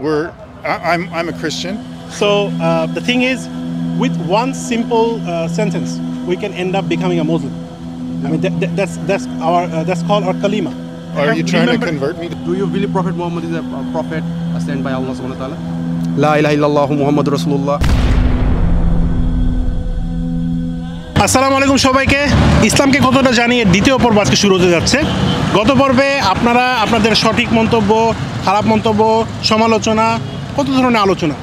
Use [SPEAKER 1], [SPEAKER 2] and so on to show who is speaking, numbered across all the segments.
[SPEAKER 1] We're I, I'm I'm a Christian.
[SPEAKER 2] So uh, the thing is, with one simple uh, sentence, we can end up becoming a Muslim. I mean, that, that- that's that's our uh, that's called our kalima.
[SPEAKER 1] Are you trying
[SPEAKER 2] Remember-
[SPEAKER 1] to convert me?
[SPEAKER 3] Do you believe Prophet Muhammad is a a prophet sent by Allah subhanahu wa ta'ala? La ilaha illallah Muhammad Rasulullah.
[SPEAKER 2] আসসালামু আলাইকুম সবাইকে ইসলামকে কতটা জানিয়ে দ্বিতীয় পর্ব আজকে শুরু হতে যাচ্ছে গত পর্বে আপনারা আপনাদের সঠিক মন্তব্য খারাপ মন্তব্য, সমালোচনা, কত ধরনের আলোচনা।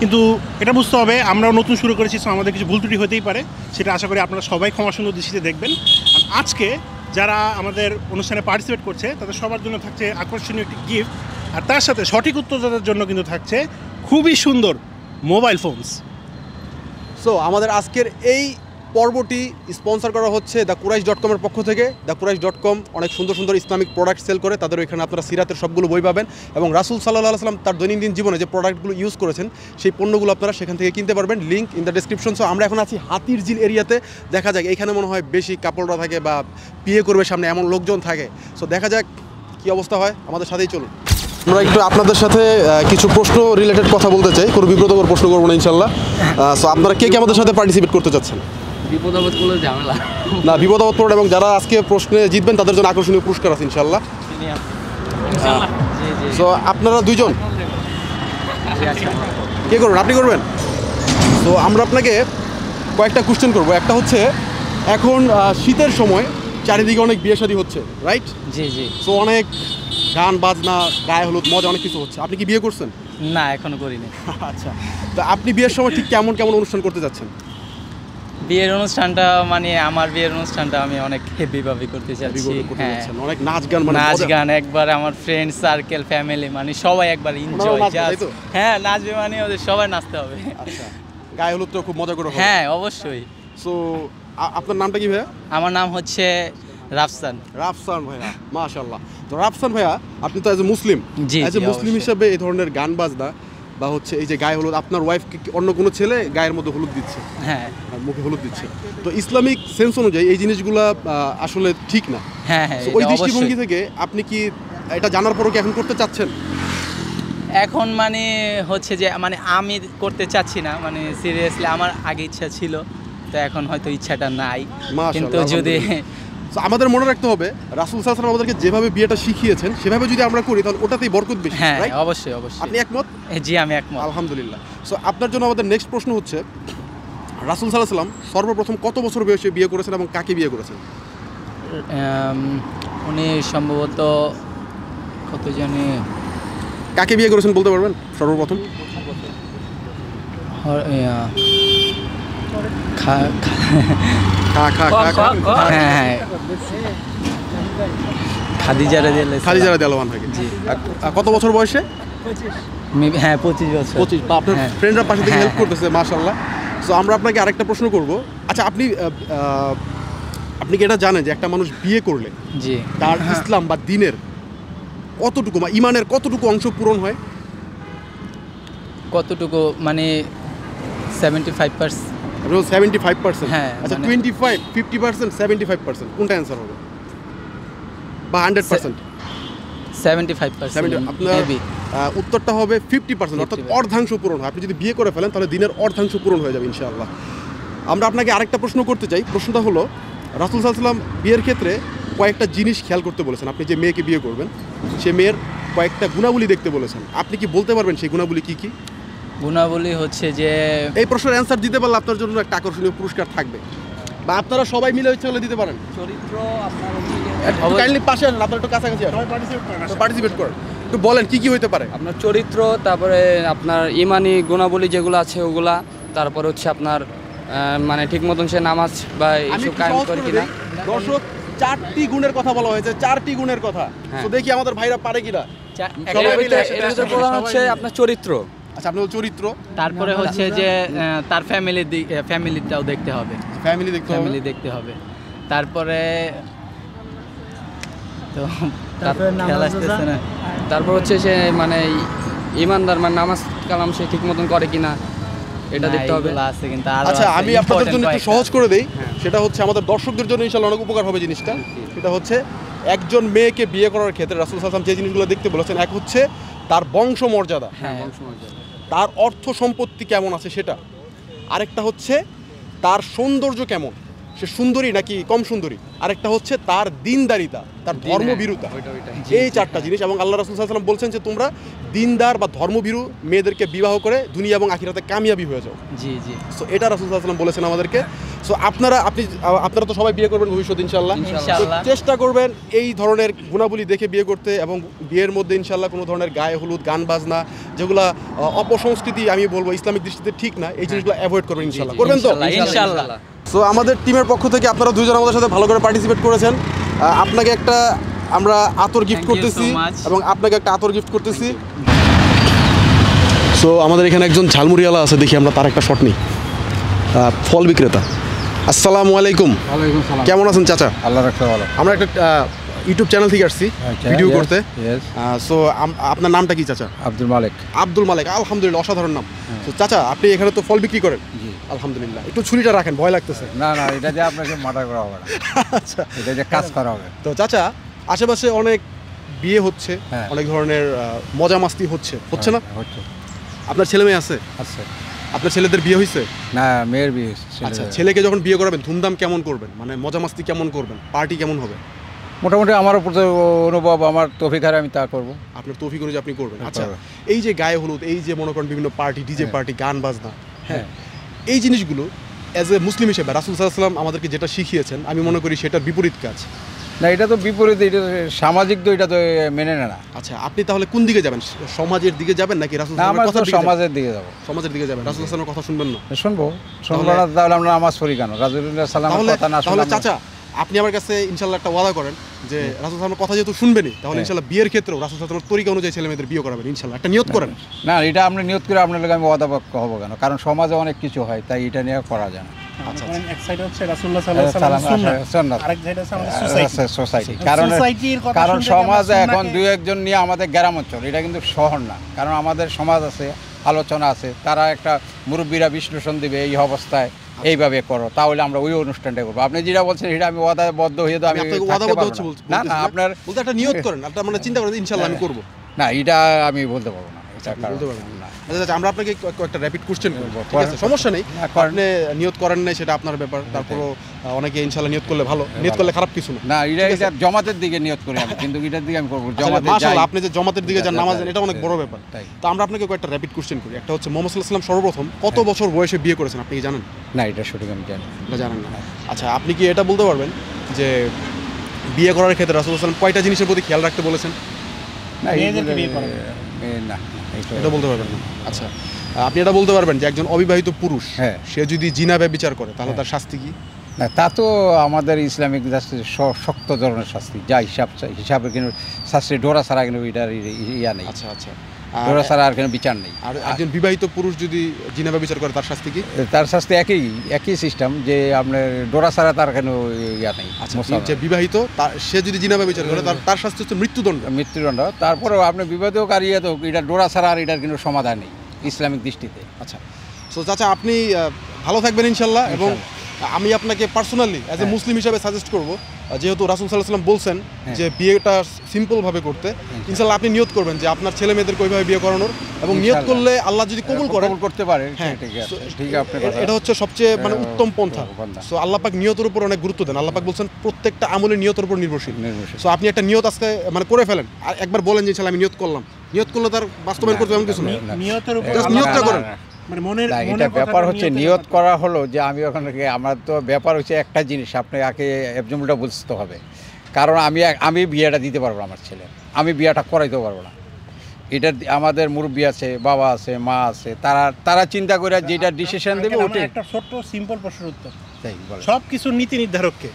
[SPEAKER 2] কিন্তু এটা বুঝতে হবে, আমরাও নতুন শুরু করেছি আমাদের কিছু ভুল ত্রুটি হতেই পারে। সেটা আশা করি আপনারা সবাই ক্ষমা সুন্দর দৃষ্টিতে দেখবেন। আজকে যারা আমাদের অনুষ্ঠানে পার্টিসিপেট করছে, তাদের সবার জন্য থাকছে আকর্ষণীয় একটি গিফট আর তার সাথে সঠিক উত্তরদাতার জন্য কিন্তু থাকছে খুবই সুন্দর মোবাইল ফোনস
[SPEAKER 3] সো আমাদের আজকের এই পর্বটি স্পন্সর করা হচ্ছে দ্য কুরাইশ ডট কমের পক্ষ থেকে। দ্য কুরাইশ ডট কম অনেক সুন্দর সুন্দর ইসলামিক প্রোডাক্ট সেল করে। তাদের ওইখানে আপনারা সিরাতের সবগুলো বই পাবেন এবং রাসুল সাল্লাহ সাল্লাম তার দৈনন্দিন জীবনে যে প্রোডাক্টগুলো ইউজ করেছেন, সেই পণ্যগুলো আপনারা সেখান থেকে কিনতে পারবেন। Link in the description so আমরা এখন আছি হাতির ঝিল এরিয়াতে দেখা যাক, এখানে মনে হয় বেশি কাপড়রা থাকে বা বিয়ে করবে সামনে এমন লোকজন থাকে। সো দেখা যাক কি অবস্থা হয়। আমাদের সাথেই চলুন। আমরা একটু আপনাদের সাথে কিছু প্রশ্ন রিলেটেড কথা বলতে চাই। কোনো বিব্রতকর প্রশ্ন করব না ইনশাল্লাহ সো আপনারা কে কে আমাদের সাথে পার্টিসিপেট করতে চাচ্ছেন?
[SPEAKER 4] বিপদ করলে ঝামেলা।
[SPEAKER 3] না বিপদ আপদ পড়ে এবং যারা আজকে প্রশ্নে জিতবেন তাদের জন্য আকর্ষণীয় পুরস্কার আছে ইনশাল্লাহ সো আপনারা দুইজন? কে করবেন? আপনি করবেন? তো আমরা আপনাকে কয়েকটা কোশ্চেন করব। একটা হচ্ছে এখন শীতের সময় চারিদিকে অনেক বিয়ে শাদী হচ্ছে রাইট
[SPEAKER 4] জি জি।
[SPEAKER 3] সো অনেক গান বাজনা গায়ে হলুদ মজা অনেক কিছু হচ্ছে। আপনি কি বিয়ে করছেন?
[SPEAKER 4] না এখনও করিনি।
[SPEAKER 3] আচ্ছা। তো আপনি বিয়ের সময় ঠিক কেমন কেমন অনুষ্ঠান করতে যাচ্ছেন?
[SPEAKER 4] বিয়ের অনুষ্ঠানটা মানে আমার বিয়ের অনুষ্ঠানটা আমি অনেক হেভি ভাবে করতে চাচ্ছি হ্যাঁ
[SPEAKER 3] অনেক নাচ গান মানে
[SPEAKER 4] নাচ গান একবার আমার ফ্রেন্ড সার্কেল ফ্যামিলি মানে সবাই একবার এনজয়
[SPEAKER 3] নাচবে,
[SPEAKER 4] হ্যাঁ নাচবে মানে ওদের সবাই নাচতে হবে।
[SPEAKER 3] আচ্ছা। গায়ে হলুদ তো খুব মজা করে
[SPEAKER 4] হ্যাঁ অবশ্যই।
[SPEAKER 3] সো আপনার নামটা কি ভাইয়া?
[SPEAKER 4] আমার নাম হচ্ছে রাফসান।
[SPEAKER 3] রাফসান ভাইয়া মাশাল্লাহ তো রাফসান ভাইয়া আপনি তো as a Muslim
[SPEAKER 4] G,
[SPEAKER 3] as a মুসলিম। হিসাবে এই ধরনের গান বাজনা বা হচ্ছে এই যে গায়ে হলুদ আপনার ওয়াইফ অন্য কোনো ছেলে গায়ের মধ্যে হলুদ দিচ্ছে?
[SPEAKER 4] হ্যাঁ।
[SPEAKER 3] মুখে হলুদ দিচ্ছে। তো ইসলামিক সেন্স অনুযায়ী এই জিনিসগুলা আসলে ঠিক না।
[SPEAKER 4] হ্যাঁ হ্যাঁ
[SPEAKER 3] ওই দৃষ্টিভঙ্গি থেকে আপনি কি এটা জানার পরও কি এখন করতে চাচ্ছেন?
[SPEAKER 4] এখন মানে হচ্ছে যে মানে আমি করতে চাচ্ছি না। মানে সিরিয়াসলি আমার আগে ইচ্ছা ছিল তো এখন হয়তো ইচ্ছাটা নাই। কিন্তু যদি
[SPEAKER 3] So, আমাদের মনে রাখতে হবে রাসুল সাল্লাম আমাদেরকে যেভাবে বিয়েটা শিখিয়েছেন সেভাবে যদি আমরা করি তাহলে ওটাতেই বরকত বেশি
[SPEAKER 4] হ্যাঁ? অবশ্যই অবশ্যই।
[SPEAKER 3] আপনি একমত?
[SPEAKER 4] জি আমি একমত।
[SPEAKER 3] আলহামদুলিল্লাহ। সো আপনার জন্য আমাদের নেক্সট প্রশ্ন হচ্ছে রাসুল সাল্লাহ সাল্লাম সর্বপ্রথম কত বছর বয়সে বিয়ে করেছেন এবং কাকে বিয়ে করেছেন?
[SPEAKER 4] উনি সম্ভবত কত জানি
[SPEAKER 3] কাকে বিয়ে করেছেন বলতে পারবেন? সর্বপ্রথম।
[SPEAKER 4] খা- খা-
[SPEAKER 3] খা
[SPEAKER 4] হ্যাঁ হ্যাঁ খাদিজা রাদিয়াল্লাহু
[SPEAKER 3] খালি যারা দেলওয়ান
[SPEAKER 4] জি।
[SPEAKER 3] কত বছর বয়সে?
[SPEAKER 4] হ্যাঁ পঁচিশ বছর।
[SPEAKER 3] পঁচিশ। বা আপনার
[SPEAKER 4] হ্যাঁ।
[SPEAKER 3] ফ্রেন্ডরা পাশে থেকে
[SPEAKER 4] হ্যাঁ,
[SPEAKER 3] হেল্প করতেছে মাশাল্লাহ সো আমরা আপনাকে আরেকটা প্রশ্ন করব। আচ্ছা আপনি আপনি কি এটা জানেন যে একটা মানুষ বিয়ে করলে
[SPEAKER 4] জি।
[SPEAKER 3] তার ইসলাম বা দিনের কতটুকু বা ইমানের কতটুকু অংশ পূরণ হয়?
[SPEAKER 4] কতটুকু মানে seventy five percent
[SPEAKER 3] seventy five percent
[SPEAKER 4] হ্যাঁ,
[SPEAKER 3] আচ্ছা twenty five fifty percent seventy five percent কোনটা অ্যান্সার হবে? বা hundred percent
[SPEAKER 4] seventy five percent
[SPEAKER 3] আপনার উত্তরটা হবে ফিফটি পার্সেন্ট অর্থাৎ
[SPEAKER 4] 50%
[SPEAKER 3] অর্ধাংশ পূরণ হয়। আপনি যদি বিয়ে করে ফেলেন তাহলে দিনের অর্ধাংশ পূরণ হয়ে যাবে ইনশাআল্লাহ। আমরা আপনাকে আরেকটা প্রশ্ন করতে চাই। প্রশ্নটা হলো রাসুল সাল্লাম বিয়ের ক্ষেত্রে কয়েকটা জিনিস খেয়াল করতে বলেছেন। আপনি যে মেয়েকে বিয়ে করবেন সে মেয়ের কয়েকটা গুণাবলী দেখতে বলেছেন। আপনি কি বলতে পারবেন সেই গুণাবলী কী কী?
[SPEAKER 4] গুণাবলী হচ্ছে যে
[SPEAKER 3] এই প্রশ্নের অ্যান্সার দিতে পারলে আপনার জন্য একটা আকর্ষণীয় পুরস্কার থাকবে। বা আপনারা সবাই মিলে ইচ্ছা হলে দিতে পারেন।
[SPEAKER 4] চরিত্র
[SPEAKER 3] কাইন্ডলি পাশে আসেন আপনার একটু কাছাকাছি পার্টিসিপেট করেন একটু বলেন কি কি হতে পারে?
[SPEAKER 5] আপনার চরিত্র তারপরে আপনার ইমানি গুণাবলী যেগুলো আছে ওগুলা তারপরে হচ্ছে আপনার মানে ঠিক মতন সে নামাজ বা এইসব কায়েম করে কিনা।
[SPEAKER 3] দর্শক চারটি গুণের কথা বলা হয়েছে চারটি গুণের কথা।
[SPEAKER 5] হ্যাঁ।
[SPEAKER 3] তো দেখি আমাদের ভাইরা পারে কিনা।
[SPEAKER 5] প্রধান হচ্ছে আপনার চরিত্র।
[SPEAKER 3] আচ্ছা আপনার চরিত্র?
[SPEAKER 4] তারপরে হচ্ছে যে তার ফ্যামিলি ফ্যামিলিটাও দেখতে হবে।
[SPEAKER 3] ফ্যামিলি দেখতে হবে?
[SPEAKER 4] ফ্যামিলি দেখতে হবে। তারপরে তো
[SPEAKER 5] তারপর হচ্ছে সে মানে ইমানদার মানে নামাজ কালাম সে ঠিক মতন করে কিনা এটা দেখতে হবে।
[SPEAKER 4] আছে কিন্তু
[SPEAKER 3] আচ্ছা আমি আপনাদের জন্য একটু সহজ করে দেই।
[SPEAKER 5] হ্যাঁ।
[SPEAKER 3] সেটা হচ্ছে আমাদের দর্শকদের জন্য ইনশাল্লাহ অনেক উপকার হবে জিনিসটা। সেটা হচ্ছে একজন মেয়েকে বিয়ে করার ক্ষেত্রে রাসুল সাল্লাম যে জিনিসগুলো দেখতে বলেছেন এক হচ্ছে তার বংশ মর্যাদা
[SPEAKER 4] হ্যাঁ
[SPEAKER 3] তার অর্থ সম্পত্তি কেমন আছে সেটা? আরেকটা হচ্ছে তার সৌন্দর্য কেমন? সে সুন্দরী নাকি কম সুন্দরী? আরেকটা হচ্ছে তার দিনদারিতা তার ধর্মভীরুতা। এই চারটা জিনিস এবং আল্লাহ রাসুল সাল্লাম বলছেন যে তোমরা দিনদার বা ধর্মভীরু মেয়েদেরকে বিবাহ করে দুনিয়া এবং আখিরাতে কামিয়াবি হয়ে যাও।
[SPEAKER 4] জি জি।
[SPEAKER 3] সো এটা রাসুল সাল্লাম বলেছেন আমাদেরকে। সো আপনারা আপনি আপনারা তো সবাই বিয়ে করবেন ভবিষ্যৎ ইনশাল্লাহ চেষ্টা করবেন এই ধরনের গুণাবলী দেখে বিয়ে করতে এবং বিয়ের মধ্যে ইনশাল্লাহ কোনো ধরনের গায়ে হলুদ গান বাজনা যেগুলো অপসংস্কৃতি আমি বলব ইসলামিক দৃষ্টিতে ঠিক না এই জিনিসগুলো অ্যাভয়েড করবেন ইনশাল্লাহ করবেন তো?
[SPEAKER 4] ইনশাআল্লাহ।
[SPEAKER 3] সো আমাদের টিমের পক্ষ থেকে আপনারা দুজন আমাদের সাথে ভালো করে পার্টিসিপেট করেছেন। আপনাকে একটা আমরা আতর গিফট করতেছি এবং আপনাকে একটা আতর গিফট করতেছি। সো আমাদের এখানে একজন ঝালমুড়িওয়ালা আছে দেখি আমরা তার একটা শট নিই। ফল বিক্রেতা। আসসালামু আলাইকুম। কেমন আছেন চাচা?
[SPEAKER 6] আল্লাহ রাখতে ভালো।
[SPEAKER 3] আমরা একটা ইউটিউব চ্যানেল থেকে আসছি ভিডিও করতে। সো আপনার নামটা কি চাচা?
[SPEAKER 6] আব্দুল মালিক।
[SPEAKER 3] আব্দুল মালিক আলহামদুলিল্লাহ অসাধারণ নাম। তো চাচা আপনি এখানে তো ফল বিক্রি করেন।
[SPEAKER 6] জি।
[SPEAKER 3] আলহামদুলিল্লাহ। একটু ছুরিটা রাখেন ভয় লাগতেছে।
[SPEAKER 6] না না এটা দিয়ে আপনাকে মার্ডার করা হবে না।
[SPEAKER 3] আচ্ছা।
[SPEAKER 6] এটা দিয়ে কাজ করা হবে।
[SPEAKER 3] তো চাচা আশেপাশে অনেক বিয়ে হচ্ছে
[SPEAKER 6] হ্যাঁ।
[SPEAKER 3] অনেক ধরনের মজা মাস্তি হচ্ছে। হচ্ছে না?
[SPEAKER 6] হ্যাঁ, হচ্ছে।
[SPEAKER 3] আপনার ছেলে মেয়ে আছে?
[SPEAKER 6] আচ্ছা
[SPEAKER 3] আপনার ছেলেদের বিয়ে হয়েছে
[SPEAKER 6] না মেয়ের বিয়ে
[SPEAKER 3] আচ্ছা ছেলেকে যখন বিয়ে করাবেন ধুমধাম কেমন করবেন? মানে মজা মাস্তি কেমন করবেন? পার্টি কেমন হবে?
[SPEAKER 6] মোটামুটি আমার উপর অনুভব আমার তফিকারে আমি তা করব।
[SPEAKER 3] আপনার তৌফিক অনুযায়ী আপনি করবেন।
[SPEAKER 6] হ্যাঁ,
[SPEAKER 3] আচ্ছা এই যে গায়ে হলুদ এই যে মনে করেন বিভিন্ন পার্টি ডিজে। পার্টি গান বাজনা
[SPEAKER 6] হ্যাঁ।
[SPEAKER 3] এই জিনিসগুলো অ্যাজ এ মুসলিম হিসেবে রাসুল সাল্লাম আমাদেরকে যেটা শিখিয়েছেন আমি মনে করি সেটার বিপরীত কাজ।
[SPEAKER 6] না এটা তো বিপরীত এটা সামাজিক তো এটা তো মেনে নেয় না।
[SPEAKER 3] আচ্ছা আপনি তাহলে কোন দিকে যাবেন? সমাজের দিকে যাবেন নাকি রাসুল কথা
[SPEAKER 6] সমাজের দিকে যাব।
[SPEAKER 3] সমাজের দিকে যাবেন। রাসুল সাল্লামের কথা শুনবেন না।
[SPEAKER 6] শুনব শুনব না তাহলে আমরা নামাজ পড়ি কেন? রাজুল্লাহ
[SPEAKER 3] সাল্লাম
[SPEAKER 6] কথা না
[SPEAKER 3] তাহলে চাচা আপনি আমার কাছে ইনশাল্লাহ একটা ওয়াদা করেন যে রাসুল সাল্লামের কথা যেহেতু শুনবেনই তাহলে
[SPEAKER 6] হ্যাঁ।
[SPEAKER 3] ইনশাল্লাহ বিয়ের ক্ষেত্রেও রাসুল সাল্লামের তরিকা অনুযায়ী ছেলে মেয়েদের বিয়ে করাবেন ইনশাল্লাহ। একটা নিয়ত করেন।
[SPEAKER 6] না এটা আপনি নিয়ত করে আপনার লোক আমি ওয়াদাবাক্য হব কেন? কারণ সমাজে অনেক কিছু হয় তাই এটা নিয়ে করা যায় না।
[SPEAKER 2] আচ্ছা এক সাইড হচ্ছে রাসূলুল্লাহ
[SPEAKER 6] সালাম,
[SPEAKER 2] সাল্লাল্লাহু আলাইহি
[SPEAKER 6] আসলে সুন্নাত।
[SPEAKER 2] আরেক সাইড হচ্ছে আমাদের সোসাইটি
[SPEAKER 6] সোসাইটি কারণ
[SPEAKER 2] আমরা
[SPEAKER 6] সমাজে এখন দুই একজন নিয়ে আমাদের গ্রাম অঞ্চল এটা কিন্তু শহর না। কারণ আমাদের সমাজ আছে আলোচনা আছে তারা একটা মুরব্বীরা বিশ্লেষণ দিবে এই অবস্থায়। এইভাবে করো তাহলে আমরা ওই অনুষ্ঠানটা করব। আপনি যেটা বলছেন সেটা আমি ওয়াদাবদ্ধ হয়ে তো
[SPEAKER 3] আমি
[SPEAKER 6] না। না আপনার
[SPEAKER 3] একটা নিয়োগ করেন আপনার মানে চিন্তা করেন ইনশাল্লাহ আমি করব।
[SPEAKER 6] না এটা আমি বলতে পারব না।
[SPEAKER 3] আচ্ছা আচ্ছা, আমরা আপনাকে ক- র্যাপিড কোশ্চেন করব ঠিক
[SPEAKER 6] করেন।
[SPEAKER 3] আছে? সমস্যা নেই।
[SPEAKER 6] করেন।
[SPEAKER 3] আপনি নিয়ত করেন নাই সেটা আপনার ব্যাপার। তারপরও অনেকে ইনশাল্লাহ করলে ভালো। নিয়ত করলে খারাপ কিছু না।
[SPEAKER 6] না এটা এটা জমাতের দিকে নিয়ত করি আমি কিন্তু এটার দিকে আমি করব। জমাতে
[SPEAKER 3] মাশাআল্লাহ আপনি যে জমাতের দিকে যান নামাজ এটা অনেক বড় ব্যাপার।
[SPEAKER 6] তাই।
[SPEAKER 3] তো আমরা আপনাকে কয়েকটা র্যাপিড কোশ্চেন করি। একটা হচ্ছে মোহাম্মদ সর্বপ্রথম কত বছর বয়সে বিয়ে করেছেন আপনি কি জানেন?
[SPEAKER 6] না এটা সঠিক আমি জানি না।
[SPEAKER 3] জানেন না। আচ্ছা আপনি কি এটা বলতে পারবেন যে বিয়ে করার ক্ষেত্রে রাসুল সাল্লাম কয়টা জিনিসের প্রতি খেয়াল রাখতে বলেছেন?
[SPEAKER 6] না না এটা-
[SPEAKER 3] বলতে পারবেন না। আচ্ছা আপনি এটা বলতে পারবেন যে একজন অবিবাহিত পুরুষ
[SPEAKER 6] হ্যাঁ।
[SPEAKER 3] সে যদি জিনা বিচার করে তাহলে তার শাস্তি কি?
[SPEAKER 6] না তা তো আমাদের ইসলামিক শক্ত ধরনের শাস্তি যা হিসাব হিসাবে কিন্তু শাস্তি ডোরা ছাড়া কিন্তু এটার ইয়া নেই।
[SPEAKER 3] আচ্ছা আচ্ছা। আর-
[SPEAKER 6] ছাড়া আর কোনো বিচার নেই।
[SPEAKER 3] আর একজন বিবাহিত পুরুষ যদি জিনা বিচার করে তার শাস্তি কি?
[SPEAKER 6] তার শাস্তি একই একই সিস্টেম যে আপনার ডোরা ছাড়া তার কোনো ইয়া নেই
[SPEAKER 3] আচ্ছা যে বিবাহিত তার- সে যদি জিনা বিচার করে তার তার শাস্তি হচ্ছে মৃত্যুদণ্ড।
[SPEAKER 6] মৃত্যুদণ্ড। তারপরেও আপনি বিবাদকারী তো এটা ডোরা ছাড়া আর এটার কিন্তু সমাধান নেই ইসলামিক দৃষ্টিতে।
[SPEAKER 3] আচ্ছা সো চাচা আপনি ভালো থাকবেন ইনশাল্লাহ এবং আমি আপনাকে পার্সোনালি অ্যাজ এ। মুসলিম হিসাবে সাজেস্ট করব যেহেতু রাসুল সাল্লাহ সাল্লাম বলছেন
[SPEAKER 6] হ্যাঁ।
[SPEAKER 3] যে বিয়েটা সিম্পলভাবে করতে ইনশাল্লাহ আপনি নিয়ত করবেন যে আপনার ছেলে মেয়েদেরকে ওইভাবে বিয়ে করানোর এবং নিয়ত করলে আল্লাহ যদি কবুল করেন।
[SPEAKER 6] করতে পারে
[SPEAKER 3] হ্যাঁ। এটা হচ্ছে সবচেয়ে মানে
[SPEAKER 6] হ্যাঁ,
[SPEAKER 3] উত্তম পন্থা। সো আল্লাহ পাক নিয়তের উপর অনেক গুরুত্ব দেন। আল্লাহ পাক বলছেন প্রত্যেকটা আমলের নিয়তের উপর নির্ভরশীল। সো আপনি একটা নিয়ত আজকে মানে করে ফেলেন। আর একবার বলেন যে ইনশাল্লাহ আমি নিয়ত করলাম। নিয়ত করলে তার বাস্তবায়ন করতে এমন কিছু
[SPEAKER 6] না।
[SPEAKER 2] নিয়তের উপর
[SPEAKER 3] নিয়তটা করেন।
[SPEAKER 2] মানে
[SPEAKER 6] এটা ব্যাপার হচ্ছে নিয়ত করা হলো যে আমি ওখানে গিয়ে- আমার তো ব্যাপার হচ্ছে একটা জিনিস আপনাকে এফজমুলটা বুঝতে হবে। কারণ আমি আমি বিয়েটা দিতে পারব না আমার ছেলে। আমি বিয়েটা করাইতে পারব না। এটা আমাদের মুরব্বী আছে বাবা আছে মা আছে তারা তারা চিন্তা করে যেটা ডিসিশন দেবে ওটাই।
[SPEAKER 2] একটা ছোট্ট সিম্পল প্রশ্নের উত্তর।
[SPEAKER 6] তাই
[SPEAKER 2] সব কিছু নীতি নির্ধারককে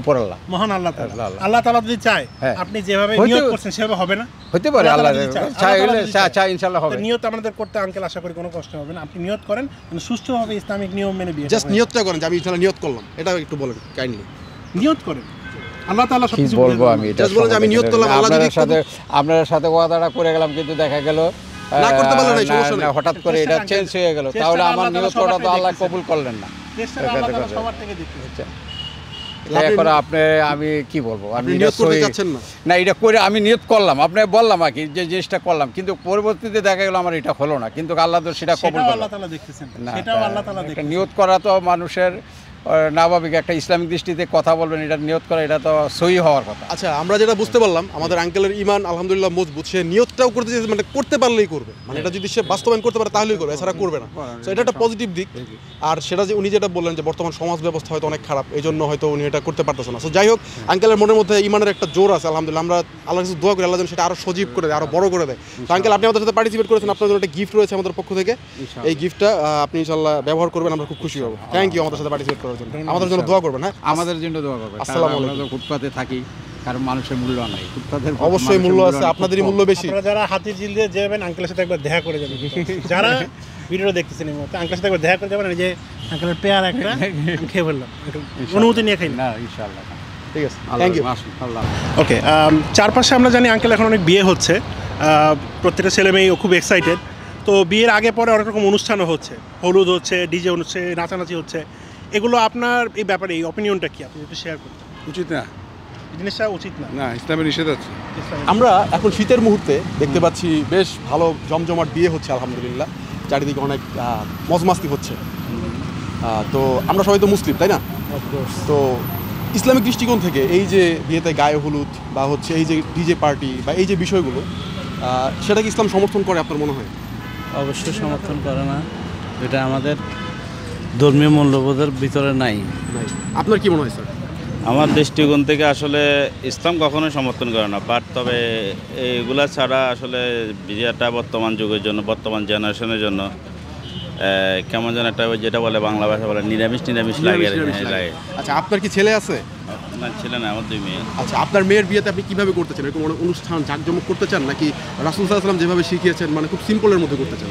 [SPEAKER 6] উপরাল্লাহ
[SPEAKER 2] মহান আল্লাহ তাআলা
[SPEAKER 6] আল্লাহ।
[SPEAKER 2] আল্লাহ। তাআলা যদি চায়
[SPEAKER 6] হ্যাঁ।
[SPEAKER 2] আপনি যেভাবে নিয়ত করছেন সেভাবে হবে না।
[SPEAKER 6] হতে পারে
[SPEAKER 2] আল্লাহ
[SPEAKER 6] আল্লাহ
[SPEAKER 2] তাআলা যদি চায়,
[SPEAKER 6] চাই
[SPEAKER 2] আল্লাহ
[SPEAKER 6] হলে
[SPEAKER 2] তাআলা যদি
[SPEAKER 6] চা
[SPEAKER 2] চায়।
[SPEAKER 6] চা হবে।
[SPEAKER 2] নিয়ত আমাদের করতে আঙ্কেল আশা করি কোনো কষ্ট হবে না। আপনি নিয়ত করেন কিন্তু ইসলামিক নিয়ম মেনে বিয়ে
[SPEAKER 3] জাস্ট নিয়তটা করেন যে আমি ইনশাল্লাহ নিয়ত করলাম। এটা একটু বলেন কাইন্ডলি
[SPEAKER 2] নিয়ত করেন। আল্লাহ তাআলা
[SPEAKER 6] কি
[SPEAKER 2] সবকিছু
[SPEAKER 6] বলব আমি এটা
[SPEAKER 3] Just বলেন যে আমি নিয়ত করলাম, আল্লাহ যদি
[SPEAKER 6] সাথে আপনাদের সাথে ওয়াদাটা করে গেলাম কিন্তু দেখা গেল
[SPEAKER 3] না করতে পারলেন না, সমস্যা নেই।
[SPEAKER 6] হঠাৎ করে এটা চেঞ্জ হয়ে গেল। তাহলে আমার
[SPEAKER 2] আল্লাহ তাআলা
[SPEAKER 6] নিয়ত করা তো আল্লাহ কবুল করলেন না।
[SPEAKER 2] সবার থেকে দেখতে হচ্ছে
[SPEAKER 6] এখন আপনি আমি কি বলব? আমি
[SPEAKER 3] না।
[SPEAKER 6] এটা করে আমি নিয়ত করলাম। আপনি বললাম আর কি যে জিনিসটা করলাম। কিন্তু পরবর্তীতে দেখা গেলো আমার এটা হলো না। কিন্তু আল্লাহ তো সেটা কবুল না, নিয়ত করা তো মানুষের আহ, নাভাবিক একটা ইসলামিক দৃষ্টিতে কথা বলবেন এটা নিয়ত করা এটা তো সই হওয়ার কথা।
[SPEAKER 3] আচ্ছা আমরা যেটা বুঝতে পারলাম আমাদের আঙ্কেলের ইমান আলহামদুলিল্লাহ মজবুত সে নিয়তটাও করতে চাইছে মানে করতে পারলেই করবে। মানে এটা যদি সে বাস্তবায়ন করতে পারে তাহলেই করবে এছাড়া করবে না। তো এটা একটা পজিটিভ দিক। আর সেটা যে উনি যেটা বললেন যে বর্তমান সমাজ ব্যবস্থা হয়তো অনেক খারাপ এই জন্য হয়তো উনি এটা করতে পারতেছে না। তো যাই হোক আঙ্কেলের মনের মধ্যে ইমানের একটা জোর আছে আলহামদুলিল্লাহ। আমরা আল্লাহ কাছে দোয়া করি আল্লাহ যেন সেটা আরও সজীব করে দেয় আরও বড় করে দেয়। তো আঙ্কেল আপনি আমাদের সাথে পার্টিসিপেট করেছেন আপনার জন্য একটা গিফট রয়েছে আমাদের পক্ষ থেকে। এই গিফটটা আপনি ইনশাল্লাহ ব্যবহার করবেন আমরা খুব খুশি হব। থ্যাংক ইউ আমাদের সাথে পার্টিসিপেট করার জন্য। আমাদের জন্য দোয়া করবেন হ্যাঁ?
[SPEAKER 6] আমাদের জন্য দোয়া করবে
[SPEAKER 3] আসসালামু আলাইকুম।
[SPEAKER 6] তো ফুটপাতে থাকি কারণ মানুষের মূল্য নাই। ফুটপাতের
[SPEAKER 3] অবশ্যই মূল্য আছে আপনাদেরই মূল্য বেশি।
[SPEAKER 2] আপনারা যারা হাতির ঝিল দিয়ে যাবেন আঙ্কেলের সাথে একবার দেখা করে যাবেন। যারা ভিডিও দেখতেছেন এই মুহূর্তে আঙ্কেলের সাথে একবার দেখা করে যাবেন এই যে আঙ্কেলের পেয়ার একটা খেয়ে ফেললাম। অনুমতি নিয়ে খাই
[SPEAKER 6] না ইনশাআল্লাহ
[SPEAKER 3] ঠিক আছে থ্যাংক ইউ
[SPEAKER 2] ওকে চারপাশে আমরা জানি আঙ্কেল এখন অনেক বিয়ে হচ্ছে। আহ, প্রত্যেকটা ছেলে মেয়েও খুব এক্সাইটেড তো বিয়ের আগে পরে অনেক রকম অনুষ্ঠানও হচ্ছে। হলুদ হচ্ছে ডিজে হচ্ছে নাচানাচি হচ্ছে। এগুলো আপনার এই ব্যাপারে এই অপিনিয়নটা কি? আপনি একটু শেয়ার করতে
[SPEAKER 7] উচিত না।
[SPEAKER 2] এই জিনিসটা উচিত না।
[SPEAKER 7] না ইসলামের নিষেধ আছে।
[SPEAKER 3] আমরা এখন শীতের মুহূর্তে দেখতে পাচ্ছি বেশ ভালো জমজমাট বিয়ে হচ্ছে আলহামদুলিল্লাহ। চারিদিকে অনেক মজমাস্তি হচ্ছে। তো আমরা সবাই তো মুসলিম তাই না? তো ইসলামিক দৃষ্টিকোণ থেকে এই যে বিয়েতে গায়ে হলুদ বা হচ্ছে এই যে ডিজে পার্টি বা এই যে বিষয়গুলো আহ, সেটা কি ইসলাম সমর্থন করে আপনার মনে হয়?
[SPEAKER 8] অবশ্যই সমর্থন করে না। এটা আমাদের ধর্মীয় মূল্যবোধের ভিতরে নাই।
[SPEAKER 3] আপনার কি মনে হয় স্যার?
[SPEAKER 9] আমার দৃষ্টিকোণ থেকে আসলে ইসলাম কখনোই সমর্থন করে না বাট তবে এইগুলা ছাড়া আসলে বিয়েটা বর্তমান যুগের জন্য বর্তমান জেনারেশনের জন্য কেমন যেন একটা ওই যেটা বলে বাংলা ভাষা বলে নিরামিষ নিরামিষ লাগে
[SPEAKER 3] নিরামিষ
[SPEAKER 9] হ্যাঁ,
[SPEAKER 3] লাগে।
[SPEAKER 9] লাগে।
[SPEAKER 3] আচ্ছা আপনার কি ছেলে আছে?
[SPEAKER 9] না ছিলেন আমার দুই মেয়ে।
[SPEAKER 3] আচ্ছা আপনার মেয়ের বিয়েতে আপনি কীভাবে করতে চান? এরকম অনুষ্ঠান জাঁকজমক করতে চান? নাকি রাসুল সাল্লাম যেভাবে শিখিয়েছেন মানে খুব সিম্পলের মধ্যে করতে চান?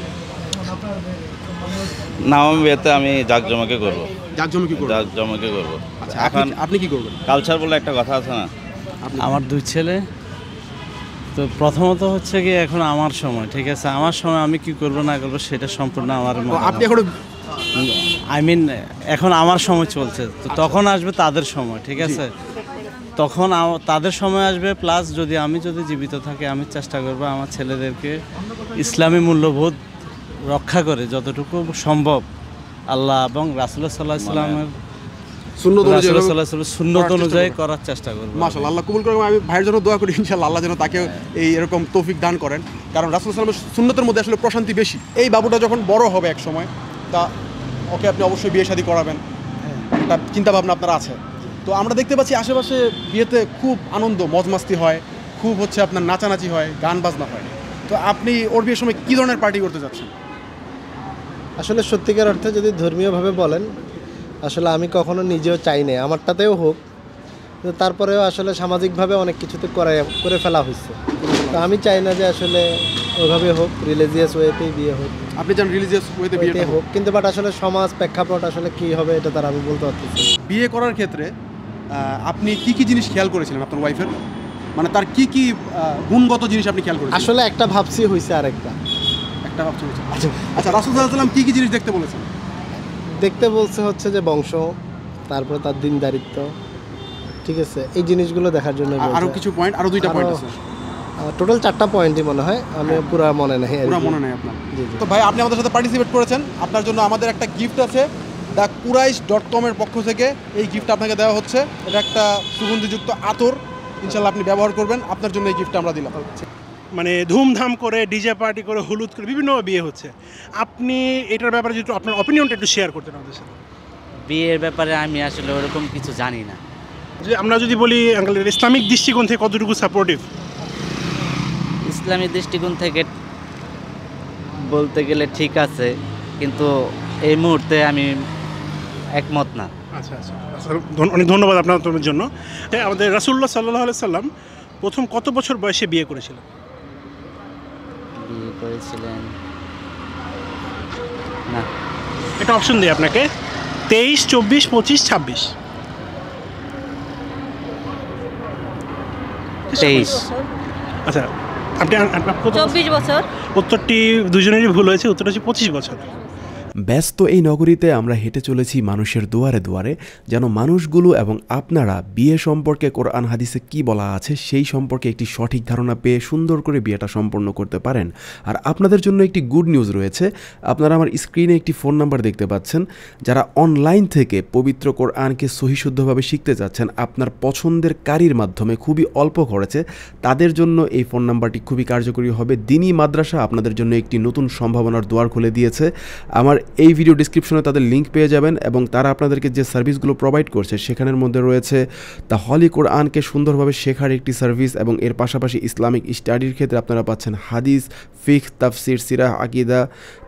[SPEAKER 9] না আমি বিয়েতে আমি জাকজমাকে করব।
[SPEAKER 3] জাঁকজমকি করবেন
[SPEAKER 9] জাকজমাকে করব।
[SPEAKER 3] আচ্ছা আপনি
[SPEAKER 9] এখন
[SPEAKER 3] আপনি কি করবেন?
[SPEAKER 9] কালচার বলে একটা কথা আছে না?
[SPEAKER 8] আমার দুই ছেলে। তো প্রথমত হচ্ছে কি এখন আমার সময় ঠিক আছে? আমার সময় আমি কি করব না করব সেটা সম্পূর্ণ আমার
[SPEAKER 3] আপনি এখনও
[SPEAKER 8] আই মিন এখন আমার সময় চলছে। তো তখন আসবে তাদের সময় ঠিক আছে? তখন তাদের সময় আসবে প্লাস যদি আমি যদি জীবিত থাকি আমি চেষ্টা করব আমার ছেলেদেরকে ইসলামী মূল্যবোধ রক্ষা করে যতটুকু সম্ভব আল্লাহ এবং রাসুল্লাহ সাল্লাহ ইসলামের
[SPEAKER 3] সুন্নত অনুযায়ী করার চেষ্টা
[SPEAKER 8] অনুযায়ী করার চেষ্টা করব
[SPEAKER 3] মাশাআল্লাহ আল্লাহ কবুল আমি ভাইয়ের জন্য দোয়া করি আল্লাহ যেন তাকে এই এরকম তৌফিক দান করেন। কারণ রাসুল সাল্লামের সুন্নতের মধ্যে আসলে প্রশান্তি বেশি। এই বাবুটা যখন বড় হবে এক সময় তা ওকে আপনি অবশ্যই বিয়ে শাদী করাবেন। একটা চিন্তা ভাবনা আপনার আছে। তো আমরা দেখতে পাচ্ছি আশেপাশে বিয়েতে খুব আনন্দ মজমাস্তি হয়। খুব হচ্ছে আপনার নাচানাচি হয় গান বাজনা হয়। তো আপনি ওর বিয়ের সময় কী ধরনের পার্টি করতে যাচ্ছেন?
[SPEAKER 10] আসলে সত্যিকার অর্থে যদি ধর্মীয়ভাবে বলেন আসলে আমি কখনো নিজেও চাই না আমারটাতেও হোক। তারপরেও আসলে সামাজিকভাবে অনেক কিছুতে করে করে ফেলা হয়েছে। তো আমি চাই না যে আসলে ওইভাবে হোক রিলিজিয়াস ওয়েতেই বিয়ে হোক।
[SPEAKER 3] আপনি যান রিলিজিয়াস ওয়েতে হোক।
[SPEAKER 10] হোক। কিন্তু বাট আসলে সমাজ প্রেক্ষাপট আসলে কি হবে এটা তার আমি বলতে পারতেছি
[SPEAKER 3] বিয়ে করার ক্ষেত্রে আপনি কি কি জিনিস খেয়াল করেছিলেন আপনার ওয়াইফের মানে তার কি কি গুণগত জিনিস আপনি খেয়াল করেছেন
[SPEAKER 10] আসলে একটা ভাবছি হয়েছে আরেকটা।
[SPEAKER 3] হচ্ছে। আচ্ছা আচ্ছা রাসুল সাল্লাম কি কি জিনিস দেখতে বলেছেন?
[SPEAKER 10] দেখতে বলছে হচ্ছে যে বংশ তারপরে তার দিনদারিত্ব ঠিক আছে? এই জিনিসগুলো দেখার জন্য
[SPEAKER 3] আর- কিছু পয়েন্ট আরও দুইটা পয়েন্ট আছে।
[SPEAKER 10] টোটাল চারটা পয়েন্টই মনে হয় আমি পুরো মনে নেই।
[SPEAKER 3] পুরো মনে নাই আপনার। তো ভাই আপনি আমাদের সাথে পার্টিসিপেট করেছেন। আপনার জন্য আমাদের একটা গিফট আছে দ্য কুরাইশ ডট কমের পক্ষ থেকে। এই গিফট আপনাকে দেওয়া হচ্ছে। এটা একটা সুগন্ধিযুক্ত আতর। ইনশাল্লাহ আপনি ব্যবহার করবেন। আপনার জন্য এই গিফটটা আমরা দিলাম।
[SPEAKER 2] মানে ধুমধাম করে ডিজে পার্টি করে হলুদ করে বিভিন্ন বিয়ে হচ্ছে। আপনি এটার ব্যাপারে যদি আপনার অপিনিয়নটা একটু শেয়ার করতেন আমাদের সাথে।
[SPEAKER 8] বিয়ের ব্যাপারে আমি আসলে ওরকম কিছু জানি না।
[SPEAKER 2] যে আমরা যদি বলি আঙ্কেল ইসলামিক দৃষ্টিকোণ থেকে কতটুকু সাপোর্টিভ
[SPEAKER 8] ইসলামিক দৃষ্টিকোণ থেকে বলতে গেলে ঠিক আছে কিন্তু এই মুহূর্তে আমি একমত না।
[SPEAKER 2] আচ্ছা আচ্ছা। অনেক ধন্যবাদ আপনার জন্য। আমাদের রাসুল্লাহ সাল্লাহ সাল্লাম প্রথম কত বছর বয়সে বিয়ে করেছিলেন?
[SPEAKER 8] করেছিলেন। না।
[SPEAKER 2] এটা অপশন দিই আপনাকে। তেইশ চব্বিশ পঁচিশ ছাব্বিশ।
[SPEAKER 8] তেইশ।
[SPEAKER 2] আচ্ছা আপনি
[SPEAKER 11] চব্বিশ বছর।
[SPEAKER 2] উত্তরটি দুজনেরই ভুল হয়েছে উত্তরটা হচ্ছে পঁচিশ বছর।
[SPEAKER 7] ব্যস্ত এই নগরীতে আমরা হেঁটে চলেছি মানুষের দুয়ারে দুয়ারে, যেন মানুষগুলো এবং আপনারা বিয়ে সম্পর্কে কোরআন হাদিসে কি বলা আছে সেই সম্পর্কে একটি সঠিক ধারণা পেয়ে সুন্দর করে বিয়েটা সম্পন্ন করতে পারেন। আর আপনাদের জন্য একটি গুড নিউজ রয়েছে, আপনারা আমার স্ক্রিনে একটি ফোন নাম্বার দেখতে পাচ্ছেন। যারা অনলাইন থেকে পবিত্র কোরআনকে সহিশুদ্ধভাবে শিখতে চাচ্ছেন আপনার পছন্দের কারির মাধ্যমে খুবই অল্প খরচে, তাদের জন্য এই ফোন নাম্বারটি খুবই কার্যকরী হবে। দিনই মাদ্রাসা আপনাদের জন্য একটি নতুন সম্ভাবনার দুয়ার খুলে দিয়েছে। আমার এই ভিডিও ডিসক্রিপশনে তাদের লিঙ্ক পেয়ে যাবেন এবং তারা আপনাদেরকে যে সার্ভিসগুলো প্রোভাইড করছে সেখানের মধ্যে রয়েছে দ্য হলি কোরআনকে সুন্দরভাবে শেখার একটি সার্ভিস এবং এর পাশাপাশি ইসলামিক স্টাডির ক্ষেত্রে আপনারা পাচ্ছেন হাদিস ফিখ তাফসির সিরাহ আকিদা